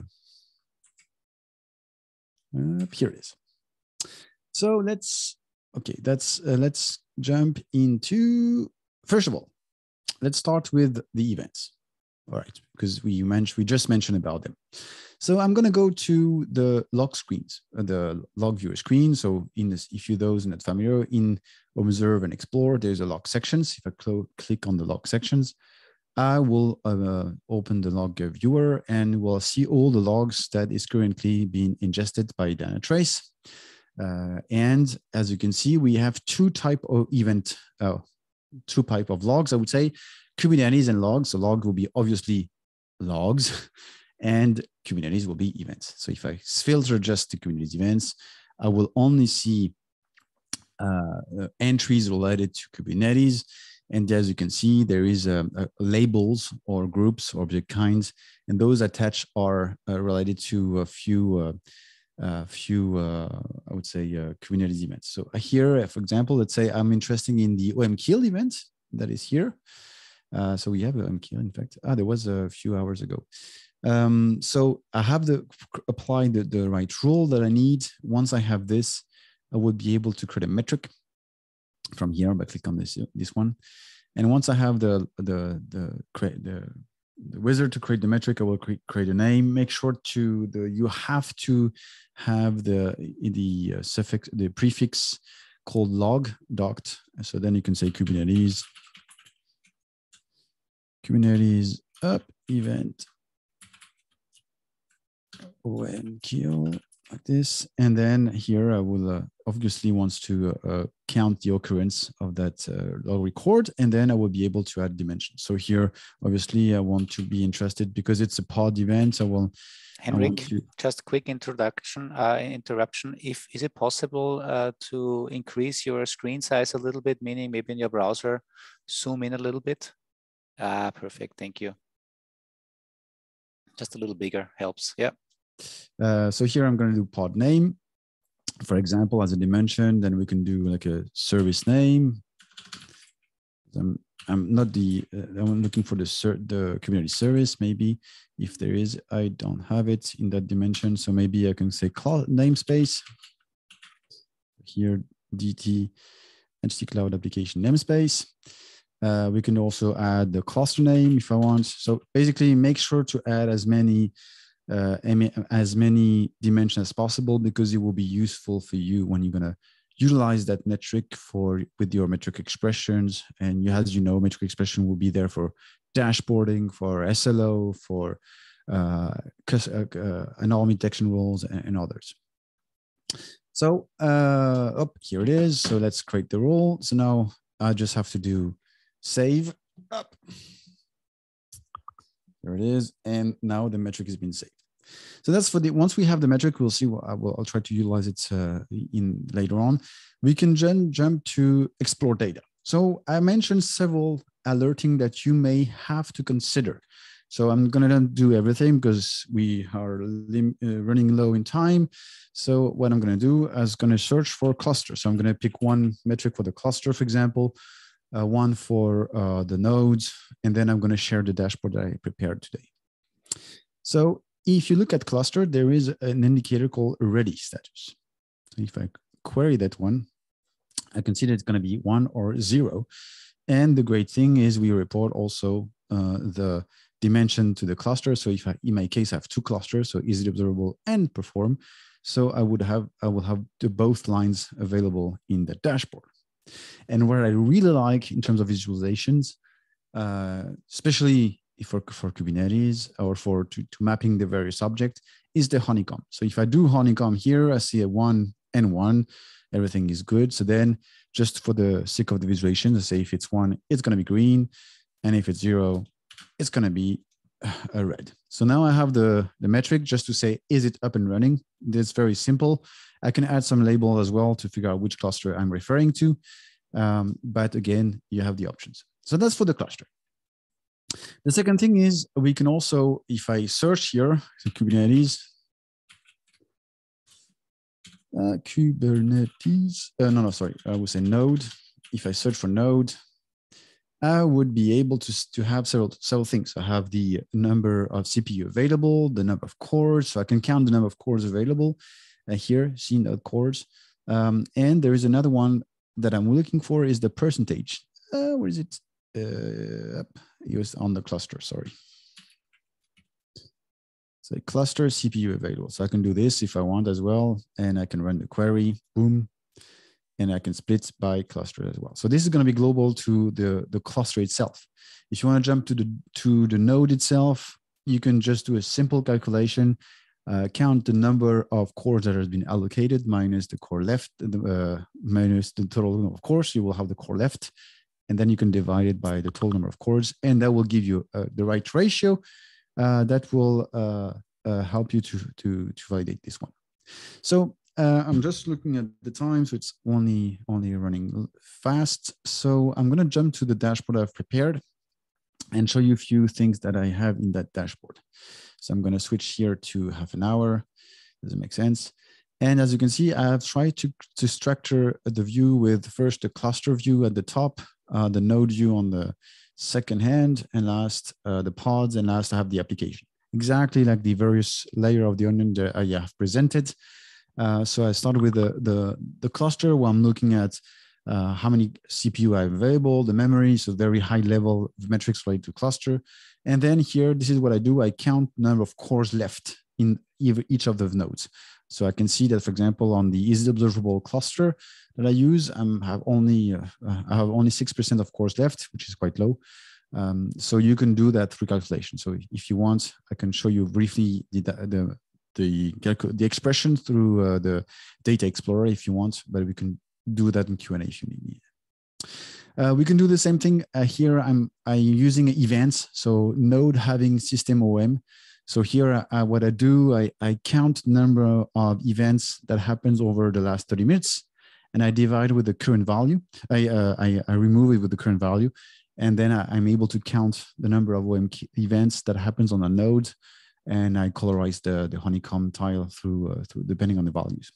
Uh, here it is. So let's okay. That's uh, let's jump into first of all. Let's start with the events. All right, because we mentioned we just mentioned about them. So I'm to go to the log screens, uh, the log viewer screen. So in this, if you those not familiar, in observe and explore, there's a log sections. If I cl click on the log sections, I will uh, open the log viewer and we'll see all the logs that is currently being ingested by Dynatrace. Uh, and as you can see, we have two type of event, uh, two type of logs, I would say, Kubernetes and logs. So log will be obviously logs and Kubernetes will be events. So if I filter just the Kubernetes events, I will only see uh, uh entries related to Kubernetes. And as you can see, there is a, um, a labels or groups, object kinds, and those attached are uh, related to a few uh, a few, uh, I would say, uh, Kubernetes events. So here, for example, let's say I'm interested in the OOMKill event that is here. Uh, so we have OOMKill, in fact. Ah, there was a few hours ago. Um, so I have to apply the, the right rule that I need. Once I have this, I would be able to create a metric from here by click on this this one. And once I have the the the create the the wizard to create the metric, I will create, create a name. Make sure to the you have to have the the uh, suffix the prefix called log docked. So then you can say Kubernetes Kubernetes up event OOMKill like this. And then here I will uh, obviously wants to uh, count the occurrence of that uh, record, and then I will be able to add dimensions. So here, obviously, I want to be interested because it's a pod event. I will. Henrik, to... just quick introduction, uh, interruption. If is it possible uh, to increase your screen size a little bit, meaning maybe in your browser, zoom in a little bit? Ah, perfect. Thank you. Just a little bigger helps. Yeah. Uh, so here I'm going to do pod name, for example, as a dimension. Then we can do like a service name. I'm, I'm not the, uh, I'm looking for the, the community service, maybe if there is, I don't have it in that dimension. So maybe I can say namespace here, DT entity cloud application namespace. Uh, we can also add the cluster name if I want. So basically make sure to add as many uh, as many dimensions as possible because it will be useful for you when you're going to utilize that metric for with your metric expressions. And you as you know metric expression will be there for dashboarding for slo for uh, uh, uh, anomaly detection rules and, and others. So uh oh, here it is. So let's create the rule. So now i just have to do save. Up there it is and now the metric has been saved so that's for the, once we have the metric, we'll see what I will, I'll try to utilize it uh, in later on. We can then jump to explore data. So I mentioned several alerting that you may have to consider. So I'm going to do everything because we are uh, running low in time. So what I'm going to do is going to search for cluster. So I'm going to pick one metric for the cluster, for example, uh, one for uh, the nodes, and then I'm going to share the dashboard that I prepared today. So if you look at cluster, there is an indicator called ready status. So if I query that one, I can see that it's going to be one or zero. And the great thing is we report also uh, the dimension to the cluster. So if I, in my case, I have two clusters, so easily observable and perform. So I would have, I will have the both lines available in the dashboard. And what I really like in terms of visualizations, uh, especially for, for Kubernetes or for to, to mapping the various objects is the honeycomb. So if I do honeycomb here, I see a one and one, everything is good. So then just for the sake of the visualization, I say if it's one, it's going to be green. And if it's zero, it's going to be a red. So now I have the, the metric just to say, is it up and running? It's very simple. I can add some label as well to figure out which cluster I'm referring to. Um, but again, you have the options. So that's for the cluster. The second thing is we can also, if I search here, Kubernetes, uh, Kubernetes, uh, no, no, sorry, I would say node. If I search for node, I would be able to, to have several, several things. I have the number of CPU available, the number of cores, so I can count the number of cores available uh, here, seeing the cores. Um, and there is another one that I'm looking for is the percentage. Uh, where is it? Uh, used on the cluster, sorry. So cluster CPU available. So I can do this if I want as well, and I can run the query, boom, and I can split by cluster as well. So this is going to be global to the, the cluster itself. If you want to jump to the to the node itself, you can just do a simple calculation, uh, count the number of cores that has been allocated minus the core left, uh, minus the total number of cores. You will have the core left, and then you can divide it by the total number of cores, and that will give you uh, the right ratio uh, that will uh, uh help you to, to, to validate this one. So uh, I'm just looking at the time, so it's only, only running fast. So I'm gonna jump to the dashboard I've prepared and show you a few things that I have in that dashboard. So I'm gonna switch here to half an hour. Does it make sense? And as you can see, I've tried to, to structure the view with first the cluster view at the top, uh, the node view on the second hand, and last uh, the pods, and last I have the application. Exactly like the various layer of the onion that I have presented. Uh, so I started with the, the, the cluster where I'm looking at uh, how many CPU I have available, the memory, so very high level metrics related to cluster. And then here, this is what I do. I count number of cores left in each of the nodes. So I can see that, for example, on the easily observable cluster that I use, I have only uh, I have only six percent of cores left, which is quite low. Um, so you can do that through calculation. So if you want, I can show you briefly the, the, the the expression through uh, the data explorer if you want, but we can do that in Q and A if you need. Uh, we can do the same thing uh, here. I'm I'm using events, so node having system OOM. So here, uh, what I do, I, I count number of events that happens over the last 30 minutes, and I divide with the current value. I, uh, I, I, remove it with the current value, and then I, am able to count the number of OOM events that happens on a node, and I colorize the, the honeycomb tile through, uh, through depending on the values.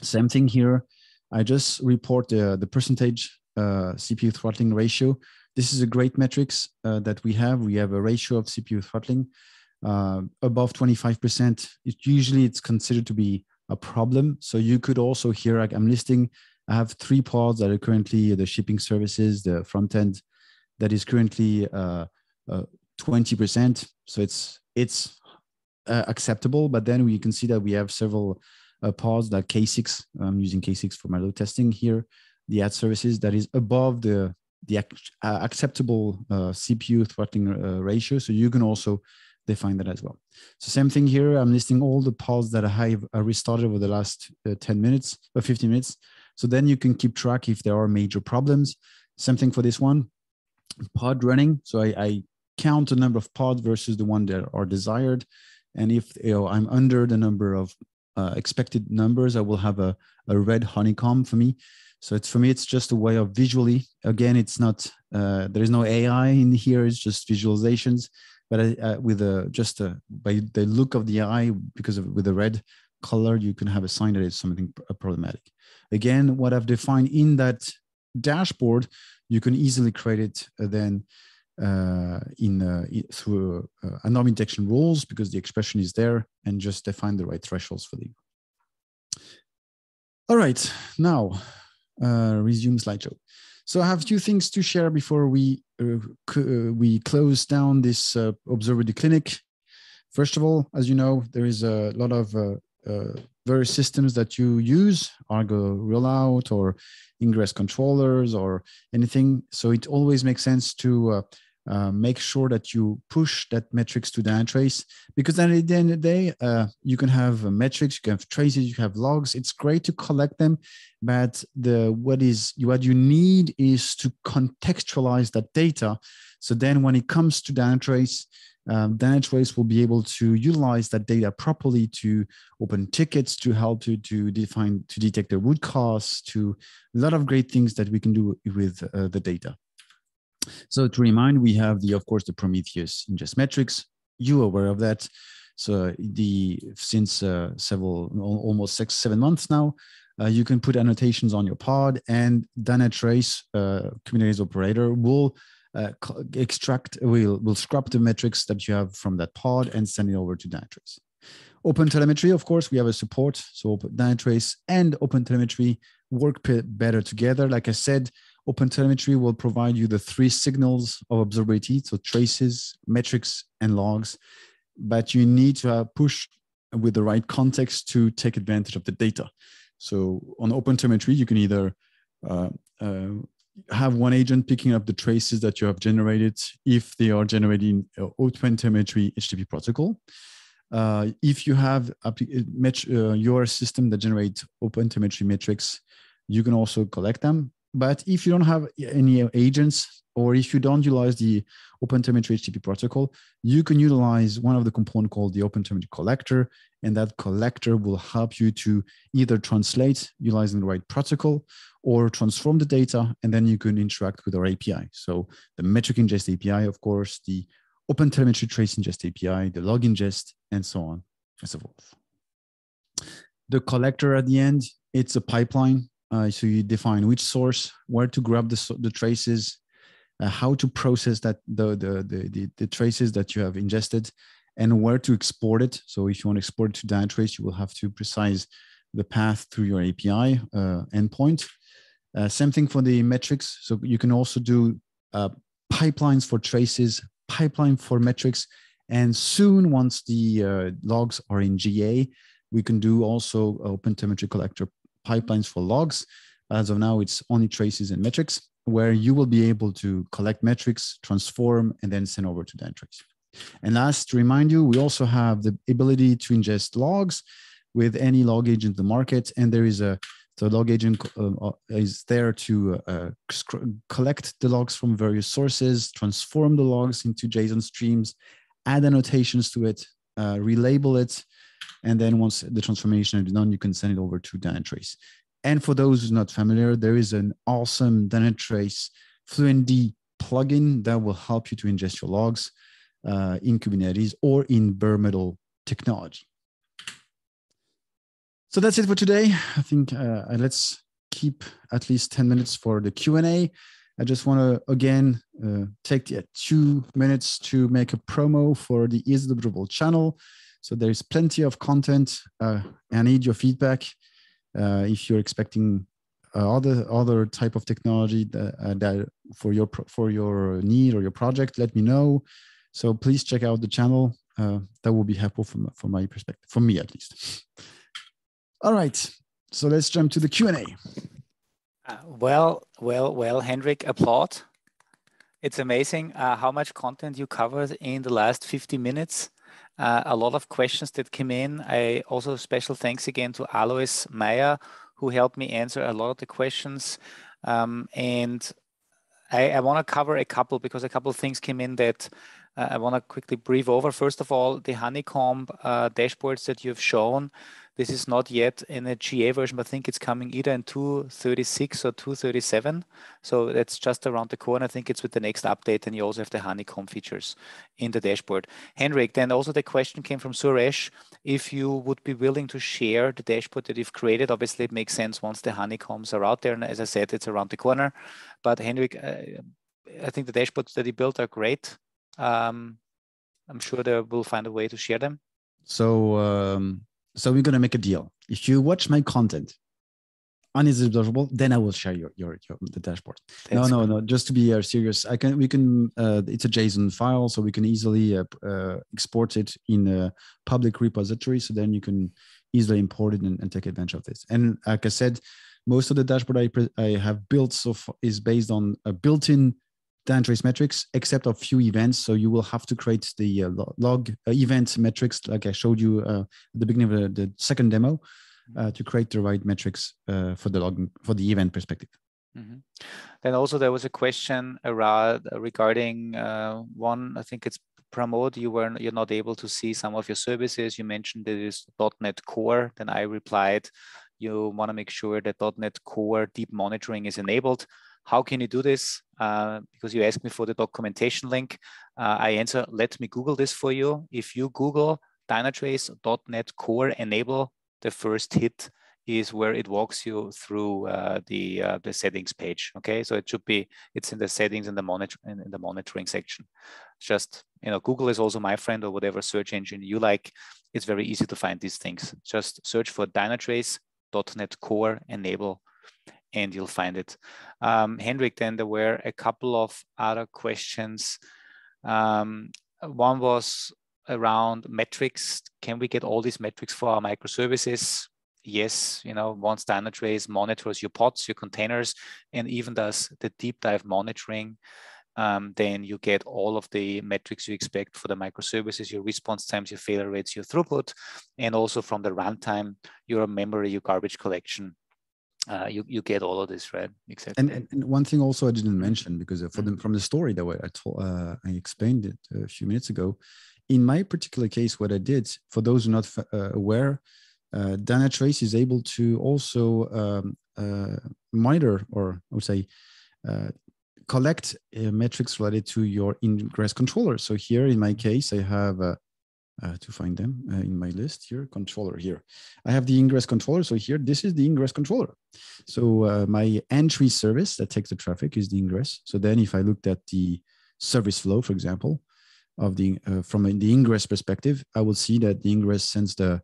Same thing here. I just report the, the percentage uh, CPU throttling ratio. This is a great metrics uh, that we have. We have a ratio of CPU throttling uh, above 25%. It usually it's considered to be a problem. So you could also here, like I'm listing, I have three pods that are currently the shipping services, the front end that is currently uh, uh, 20%. So it's it's uh, acceptable, but then we can see that we have several uh, pods like K6. I'm using K6 for my load testing here. The ad services that is above the the uh, acceptable uh, CPU throttling ratio. So you can also define that as well. So same thing here. I'm listing all the pods that I have restarted over the last uh, 10 minutes or 15 minutes. So then you can keep track if there are major problems. Same thing for this one. Pod running. So I, I count the number of pods versus the one that are desired. And if you know, I'm under the number of uh, expected numbers, I will have a, a red honeycomb for me. So it's for me, it's just a way of visually. Again, it's not uh, there is no AI in here. It's just visualizations but uh, with a just a, by the look of the eye, because of with the red color, you can have a sign that it's something problematic. Again, what I've defined in that dashboard, you can easily create it uh, then uh, in uh, through uh, anomaly detection rules because the expression is there and just define the right thresholds for you. All right, now uh, resume slideshow. So I have two things to share before we uh, uh, we close down this observability clinic. First of all, as you know, there is a lot of uh, various systems that you use, Argo rollout or ingress controllers or anything. So it always makes sense to uh, uh, make sure that you push that metrics to Dynatrace because then at the end of the day, uh, you can have metrics, you can have traces, you have logs. It's great to collect them, but the what is what you need is to contextualize that data. So then when it comes to Dynatrace, um, Dynatrace will be able to utilize that data properly to open tickets to help to, to define to detect the root cause to a lot of great things that we can do with uh, the data. So to remind, we have the, of course, the Prometheus ingest metrics. You are aware of that. So the since uh, several, almost six, seven months now, uh, you can put annotations on your pod, and Dynatrace uh, Kubernetes operator will uh, extract, will will scrap the metrics that you have from that pod and send it over to Dynatrace. OpenTelemetry, of course, we have a support. So Dynatrace and OpenTelemetry work better together. Like I said, OpenTelemetry will provide you the three signals of observability, so traces, metrics, and logs. But you need to uh, push with the right context to take advantage of the data. So on OpenTelemetry, you can either uh, uh, have OneAgent picking up the traces that you have generated if they are generating uh, OpenTelemetry HTTP protocol. Uh, if you have a, uh, your system that generates OpenTelemetry metrics, you can also collect them but if you don't have any agents, or if you don't utilize the OpenTelemetry HTTP protocol, you can utilize one of the component called the OpenTelemetry collector, and that collector will help you to either translate utilizing the right protocol or transform the data, and then you can interact with our API. So the metric ingest API, of course, the OpenTelemetry trace ingest API, the log ingest, and so on and so forth. The collector at the end, it's a pipeline uh, so you define which source, where to grab the, the traces, uh, how to process that the, the, the, the traces that you have ingested, and where to export it. So if you want to export it to Dynatrace, you will have to precise the path through your API uh, endpoint. Uh, same thing for the metrics. So you can also do uh, pipelines for traces, pipeline for metrics, and soon once the uh, logs are in GA, we can do also OpenTelemetry collector pipelines for logs. As of now, it's only traces and metrics where you will be able to collect metrics, transform, and then send over to Dynatrace. And last, to remind you, we also have the ability to ingest logs with any log agent in the market. And there is a so log agent uh, uh is there to uh, collect the logs from various sources, transform the logs into JSON streams, add annotations to it, uh, relabel it, and then once the transformation is done, you can send it over to Dynatrace. And for those who's not familiar, there is an awesome Dynatrace FluentD plugin that will help you to ingest your logs uh, in Kubernetes or in bare metal technology. So that's it for today. I think uh, let's keep at least 10 minutes for the Q&A. I just want to again uh, take the, two minutes to make a promo for the Is Observable channel. So there is plenty of content. Uh, I need your feedback. Uh, if you're expecting uh, other other type of technology that, uh, that for your for your need or your project, let me know. So please check out the channel. Uh, that will be helpful from from my perspective, for me at least. All right, so let's jump to the Q and A. Uh, well, well, well, Henrik, applaud. It's amazing uh, how much content you covered in the last 50 minutes. Uh, a lot of questions that came in. I also special thanks again to Alois Mayr, who helped me answer a lot of the questions. Um, and I, I want to cover a couple because a couple of things came in that uh, I want to quickly brief over. First of all, the Honeycomb uh, dashboards that you've shown. This is not yet in a GA version, but I think it's coming either in 236 or 237. So that's just around the corner. I think it's with the next update. And you also have the honeycomb features in the dashboard. Henrik, then also the question came from Suresh. If you would be willing to share the dashboard that you've created, obviously it makes sense once the honeycombs are out there. And as I said, it's around the corner. But Henrik, uh, I think the dashboards that you built are great. Um, I'm sure they will find a way to share them. So um, so we're gonna make a deal. If you watch my content on is observable, then I will share your your, your the dashboard. That's no, no, no. Just to be uh, serious, I can we can. Uh, it's a JSON file, so we can easily uh, uh, export it in a public repository. So then you can easily import it and, and, take advantage of this. And like I said, most of the dashboard I, I have built so far is based on a built-in Dynatrace metrics, except a few events. So you will have to create the uh, log uh, event metrics, like I showed you uh, at the beginning of the, the second demo, uh, to create the right metrics uh, for the log for the event perspective. Mm-hmm. Then also there was a question around uh, regarding one. I think it's promote. You were you're not able to see some of your services. You mentioned it is .NET Core. Then I replied, you want to make sure that .NET Core deep monitoring is enabled. How can you do this? Uh, because you asked me for the documentation link. Uh, I answer, let me Google this for you. If you Google Dynatrace.NET Core enable, the first hit is where it walks you through uh, the uh, the settings page. Okay, so it should be it's in the settings in the monitor in, the monitoring section. Just you know, Google is also my friend or whatever search engine you like. It's very easy to find these things. Just search for Dynatrace.NET Core enable, and you'll find it. Um, Henrik, then there were a couple of other questions. Um, one was around metrics. Can we get all these metrics for our microservices? Yes, you know, once Dynatrace monitors your pods, your containers, and even does the deep dive monitoring, um, then you get all of the metrics you expect for the microservices, your response times, your failure rates, your throughput, and also from the runtime, your memory, your garbage collection, uh, you you get all of this right? Exactly. and, and, and one thing also i didn't mention because for mm-hmm. from the story that way i told uh, i explained it a few minutes ago in my particular case what i did for those who are not uh, aware uh, Dynatrace is able to also um, uh, monitor or i would say uh, collect uh, metrics related to your ingress controller. So here in my case i have uh, to find them uh, in my list here, controller here. I have the ingress controller. So here, this is the ingress controller. So uh, my entry service that takes the traffic is the ingress. So then if I looked at the service flow, for example, of the uh, from the ingress perspective, I will see that the ingress sends the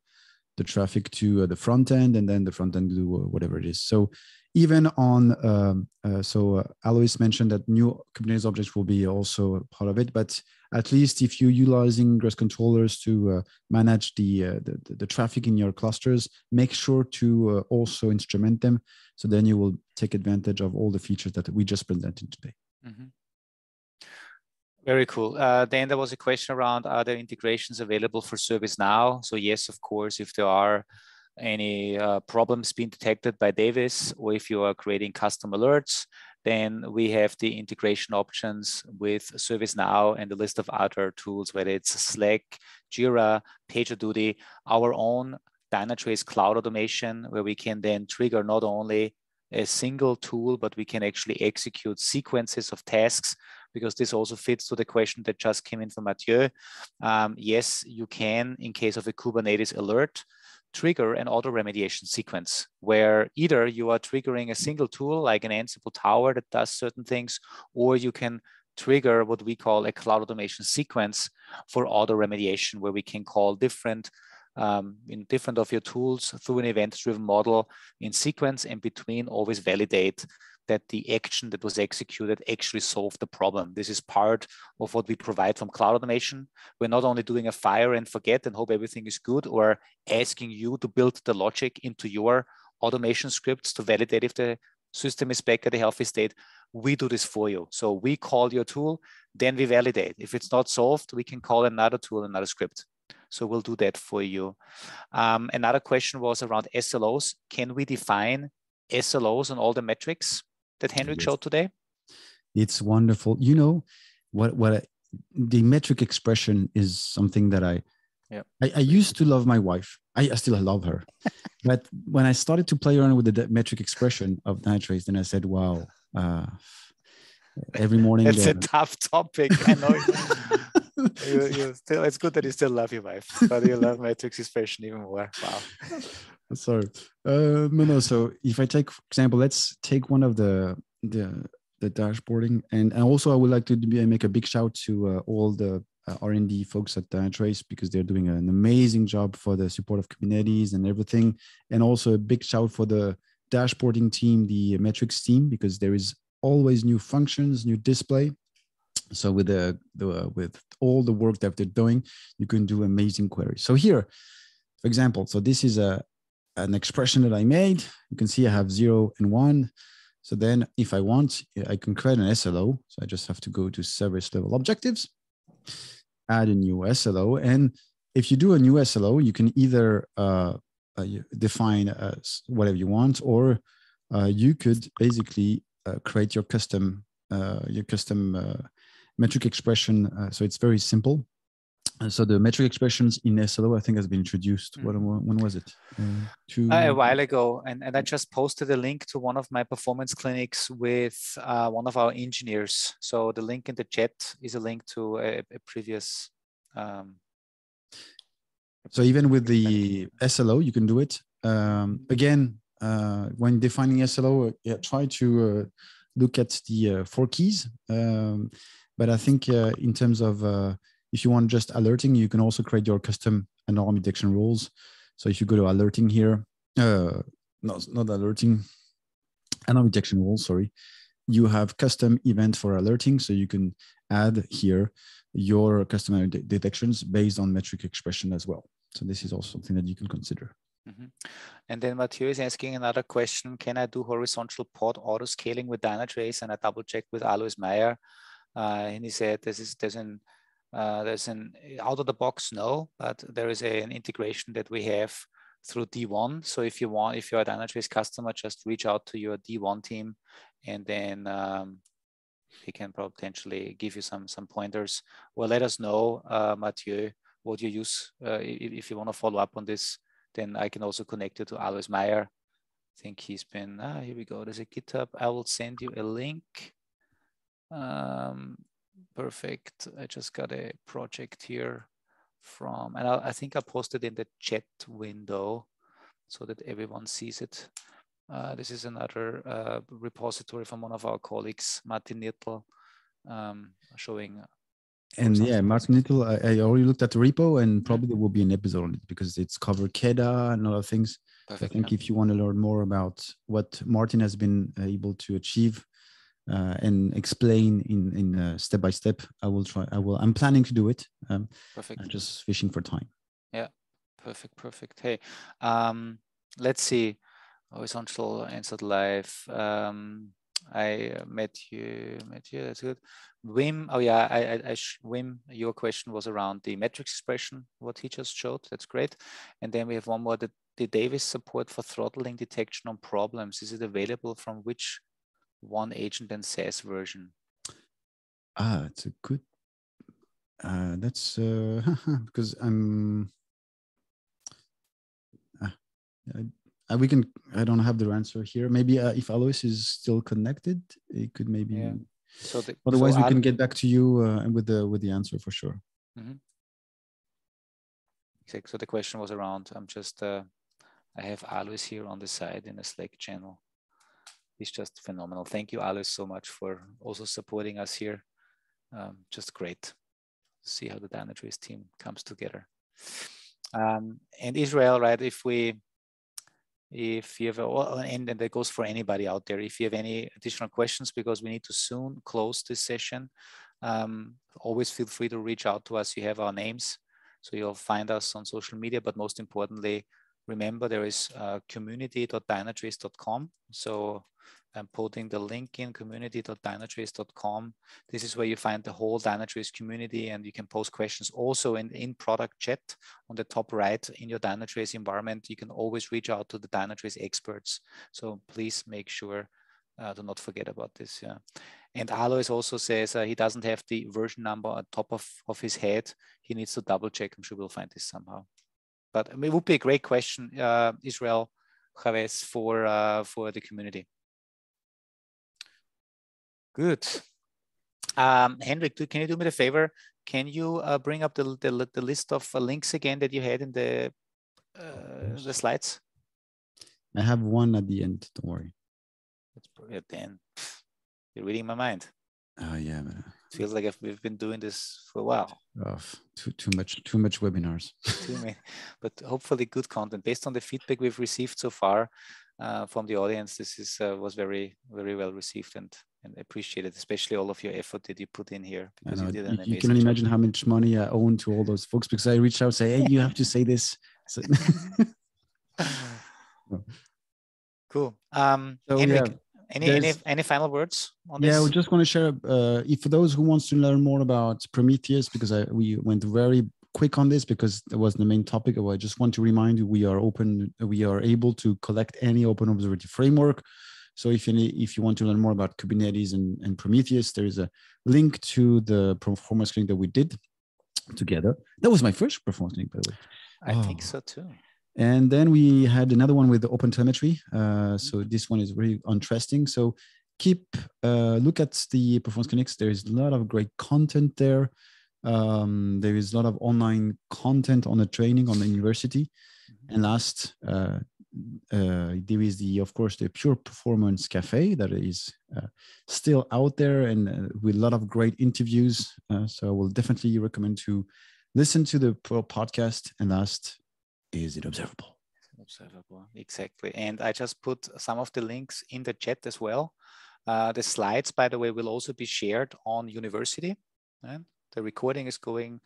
the traffic to uh, the front end and then the front end do uh, whatever it is. So even on, um, uh, so uh, Alois mentioned that new Kubernetes objects will be also part of it, but at least if you're utilizing ingress controllers to uh, manage the, uh, the, the, traffic in your clusters, make sure to uh, also instrument them. So then you will take advantage of all the features that we just presented today. Mm-hmm. Very cool. Uh, then there was a question around are there integrations available for ServiceNow? So yes, of course, if there are any uh, problems being detected by Davis, or if you are creating custom alerts, then we have the integration options with ServiceNow and a list of other tools, whether it's Slack, Jira, PagerDuty, our own Dynatrace cloud automation, where we can then trigger not only a single tool, but we can actually execute sequences of tasks because this also fits to the question that just came in from Mathieu. Um, yes, you can, in case of a Kubernetes alert, trigger an auto remediation sequence where either you are triggering a single tool like an Ansible Tower that does certain things, or you can trigger what we call a cloud automation sequence for auto remediation, where we can call different um, in different of your tools through an event-driven model in sequence and between always validate that the action that was executed actually solved the problem. This is part of what we provide from cloud automation. We're not only doing a fire and forget and hope everything is good or asking you to build the logic into your automation scripts to validate if the system is back at a healthy state. We do this for you. So we call your tool, then we validate. If it's not solved, we can call another tool, another script. So we'll do that for you. Um, another question was around SLOs. Can we define SLOs on all the metrics? That Henrik yes. showed today? It's wonderful. You know what? What the metric expression is something that I, yeah. I, I used to love my wife. I, I still love her, but when I started to play around with the metric expression of Dynatrace, then I said, "Wow." Uh, every morning. It's a tough topic. I know. you, you still, it's good that you still love your wife, but you love metrics expression even more. Wow. Sorry. Uh, no, no. So if I take, for example, let's take one of the the the dashboarding, and, and also I would like to be, make a big shout to uh, all the uh, R&D folks at Dynatrace because they're doing an amazing job for the support of Kubernetes and everything, and also a big shout for the dashboarding team, the metrics team, because there is always new functions, new display. So with the, the with all the work that they're doing, you can do amazing queries. So here, for example, so this is a an expression that I made. You can see I have zero and one. So then if I want, I can create an SLO. So I just have to go to service level objectives, add a new SLO. And if you do a new SLO, you can either uh, uh, define uh, whatever you want, or uh, you could basically uh, create your custom uh, your custom metric expression. so it's very simple so the metric expressions in SLO, I think, has been introduced. Mm. When, when was it? Uh, two... Uh, a while ago, and, and I just posted a link to one of my performance clinics with uh, one of our engineers. So the link in the chat is a link to a, a previous. Um, so even with the SLO, you can do it. Um, again, uh, when defining SLO, yeah, try to uh, look at the uh, four keys. Um, but I think in terms of if you want just alerting, you can also create your custom anomaly detection rules. So if you go to alerting here, uh, no, not alerting, anomaly detection rules, sorry, you have custom event for alerting. So you can add here your custom de detections based on metric expression as well. So this is also something that you can consider. Mm -hmm. And then Mathieu is asking another question. Can I do horizontal pod auto scaling with Dynatrace? And I double check with Alois Mayr. Uh, and he said this is there's an uh, there's an out of the box no, but there is a, an integration that we have through D1. So if you want, if you're a Dynatrace customer, just reach out to your D1 team, and then um, he can potentially give you some some pointers. Well, let us know, uh, Mathieu, what you use. Uh, if, if, you want to follow up on this, then I can also connect you to Alois Mayr. I think he's been. Ah, here we go. There's a GitHub. I will send you a link. Um, perfect. I just got a project here from, and I, I, think I posted in the chat window so that everyone sees it. Uh, this is another uh, repository from one of our colleagues, Martin Nittel, um, showing. And yeah, Martin Nittel, I, I, already looked at the repo and probably there will be an episode on it because it's covered KEDA and other things. Perfect, I think yeah. if you want to learn more about what Martin has been able to achieve uh, and explain in in uh, step by step. I will try. I will. I'm planning to do it. Um, perfect. I'm just fishing for time. Yeah, perfect, perfect. Hey, um, let's see. Horizontal answered live. Um, I met you, met you. That's good. Wim, oh yeah, I, I, I Wim, your question was around the metrics expression, what he just showed. That's great. And then we have one more, the, the Davis support for throttling detection on problems. Is it available from which OneAgent and SaaS version? Ah, it's a good. Uh, that's uh, because I'm. Uh, I, we can. I don't have the answer here. Maybe uh, if Alois is still connected, it could maybe. Yeah. So the, otherwise, so we can get back to you uh, with the with the answer for sure. Mm-hmm. So the question was around. I'm just. Uh, I have Alois here on the side in a Slack channel. He's just phenomenal. Thank you, Alice, so much for also supporting us here um, just great. To see how the Dynatrace team comes together. Um, and Israel, right? If we, if you have, a, and, and that goes for anybody out there, if you have any additional questions, because we need to soon close this session, um, always feel free to reach out to us. You have our names, so you'll find us on social media, but most importantly, remember there is uh, community.dynatrace.com. So I'm putting the link in community.dynatrace.com. This is where you find the whole Dynatrace community and you can post questions also in, in product chat on the top right in your Dynatrace environment. You can always reach out to the Dynatrace experts. So please make sure uh, to not forget about this. Yeah. And Alois also says uh, he doesn't have the version number on top of, of his head. He needs to double check. I'm sure we'll find this somehow. But I mean, it would be a great question, uh, Israel Chavez, for, uh, for the community. Good. Um, Henrik, do, can you do me a favor? Can you uh, bring up the, the, the list of uh, links again that you had in the uh, the slides? I have one at the end. Don't worry. That's probably at the end. you're reading my mind. Oh yeah, man. It feels like we've been doing this for a while. Oh, too too much too much webinars. too many, but hopefully good content based on the feedback we've received so far uh, from the audience. This is uh, was very very well received and and appreciated, especially all of your effort that you put in here. Because you, you, you can imagine how much money I own to all those folks because I reached out say, hey, you have to say this. So cool. Um, so, Henrik, any, any any final words on this? Yeah, we just want to share. Uh, if for those who wants to learn more about Prometheus, because I, we went very quick on this because that was the main topic. I just want to remind you we are open. We are able to collect any open observability framework so if you need, if you want to learn more about Kubernetes and, and Prometheus, there is a link to the performance clinic that we did together. That was my first performance clinic, by the way. I oh. think so too. And then we had another one with the OpenTelemetry. Uh, so this one is really interesting. So keep uh, look at the performance clinics. There is a lot of great content there. Um, there is a lot of online content on the training on the university. Mm-hmm. And last, uh, uh, there is the of course the pure performance cafe that is uh, still out there and uh, with a lot of great interviews uh, so i will definitely recommend to listen to the podcast and last is it observable observable exactly and i just put some of the links in the chat as well uh, the slides by the way will also be shared on university and the recording is going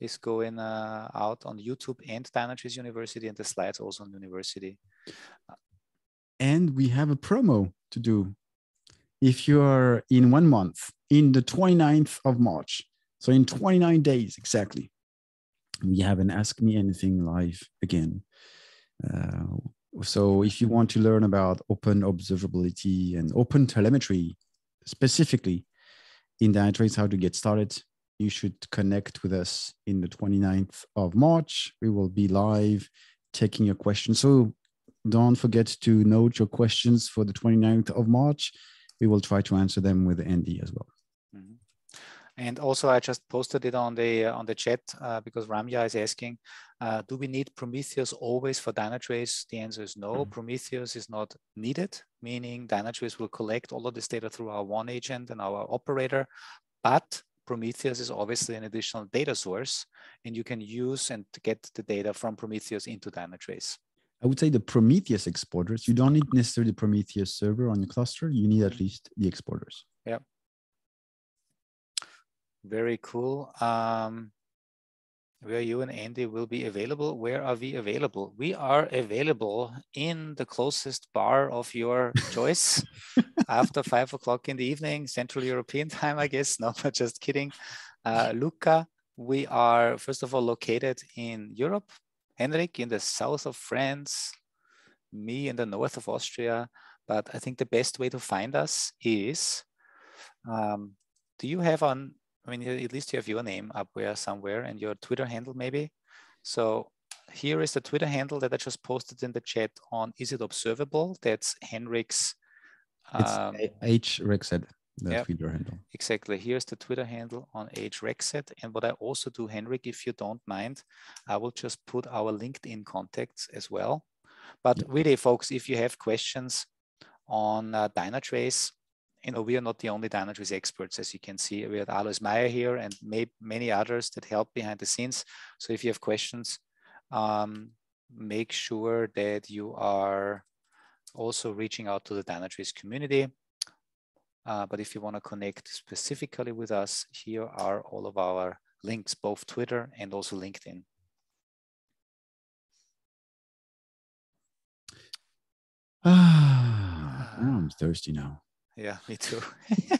is going uh, out on YouTube and Dynatrace University, and the slides also on University. And we have a promo to do. If you are in one month, in the 29th of March, so in 29 days exactly, we have an Ask Me Anything live again. Uh, so if you want to learn about open observability and OpenTelemetry specifically in Dynatrace, how to get started, you should connect with us in the 29th of March. We will be live taking your questions. So don't forget to note your questions for the 29th of March. We will try to answer them with Andy as well. Mm-hmm. And also, I just posted it on the uh, on the chat uh, because Ramya is asking, uh, do we need Prometheus always for Dynatrace? The answer is no. Mm-hmm. Prometheus is not needed, meaning Dynatrace will collect all of this data through our OneAgent and our operator, but Prometheus is obviously an additional data source, and you can use and get the data from Prometheus into Dynatrace. I would say the Prometheus exporters. You don't need necessarily the Prometheus server on your cluster. You need at least the exporters. Yeah. Very cool. Um, where you and Andy will be available. Where are we available? We are available in the closest bar of your choice after five o'clock in the evening, Central European time, I guess. No, but just kidding. Uh, Luca, we are first of all located in Europe. Henrik in the south of France, me in the north of Austria. But I think the best way to find us is um, do you have on I mean, at least you have your name up there somewhere and your Twitter handle maybe. So here is the Twitter handle that I just posted in the chat on Is It Observable? That's Henrik's. Um, it's H Rexed, the yep, Twitter handle. Exactly. Here's the Twitter handle on H Rexed. And what I also do, Henrik, if you don't mind, I will just put our LinkedIn contacts as well. But yep. really, folks, if you have questions on uh, Dynatrace, you know, we are not the only Dynatrace experts, as you can see. We have Alois Mayr here and may, many others that help behind the scenes. So if you have questions, um, make sure that you are also reaching out to the Dynatrace community. Uh, but if you want to connect specifically with us, here are all of our links, both Twitter and also LinkedIn. Ah, I'm thirsty now. Yeah, me too.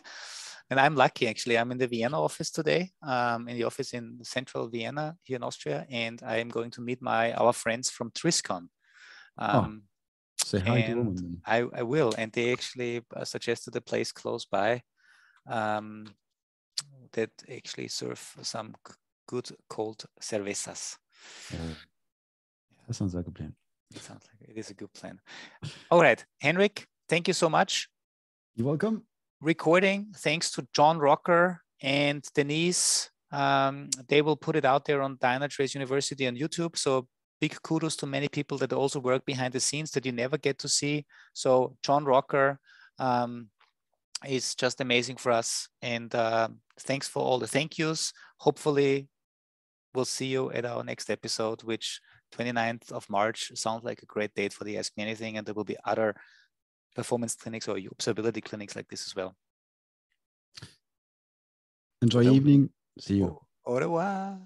and I'm lucky actually. I'm in the Vienna office today, um, in the office in central Vienna here in Austria, and I am going to meet my our friends from Triscon. Oh, um, oh, say hi to them. I, I will, and they actually uh, suggested a place close by um, that actually serve some good cold cervezas. Oh, that sounds like a plan. It sounds like it is a good plan. All right, Henrik, thank you so much. You're welcome. Recording, thanks to John Rocker and Denise. Um, they will put it out there on Dynatrace University on YouTube. So big kudos to many people that also work behind the scenes that you never get to see. So John Rocker um, is just amazing for us. And uh, thanks for all the thank yous. Hopefully we'll see you at our next episode, which 29th of March sounds like a great date for the Ask Me Anything. And there will be other performance clinics or observability clinics like this as well. Enjoy evening. See you. Au revoir.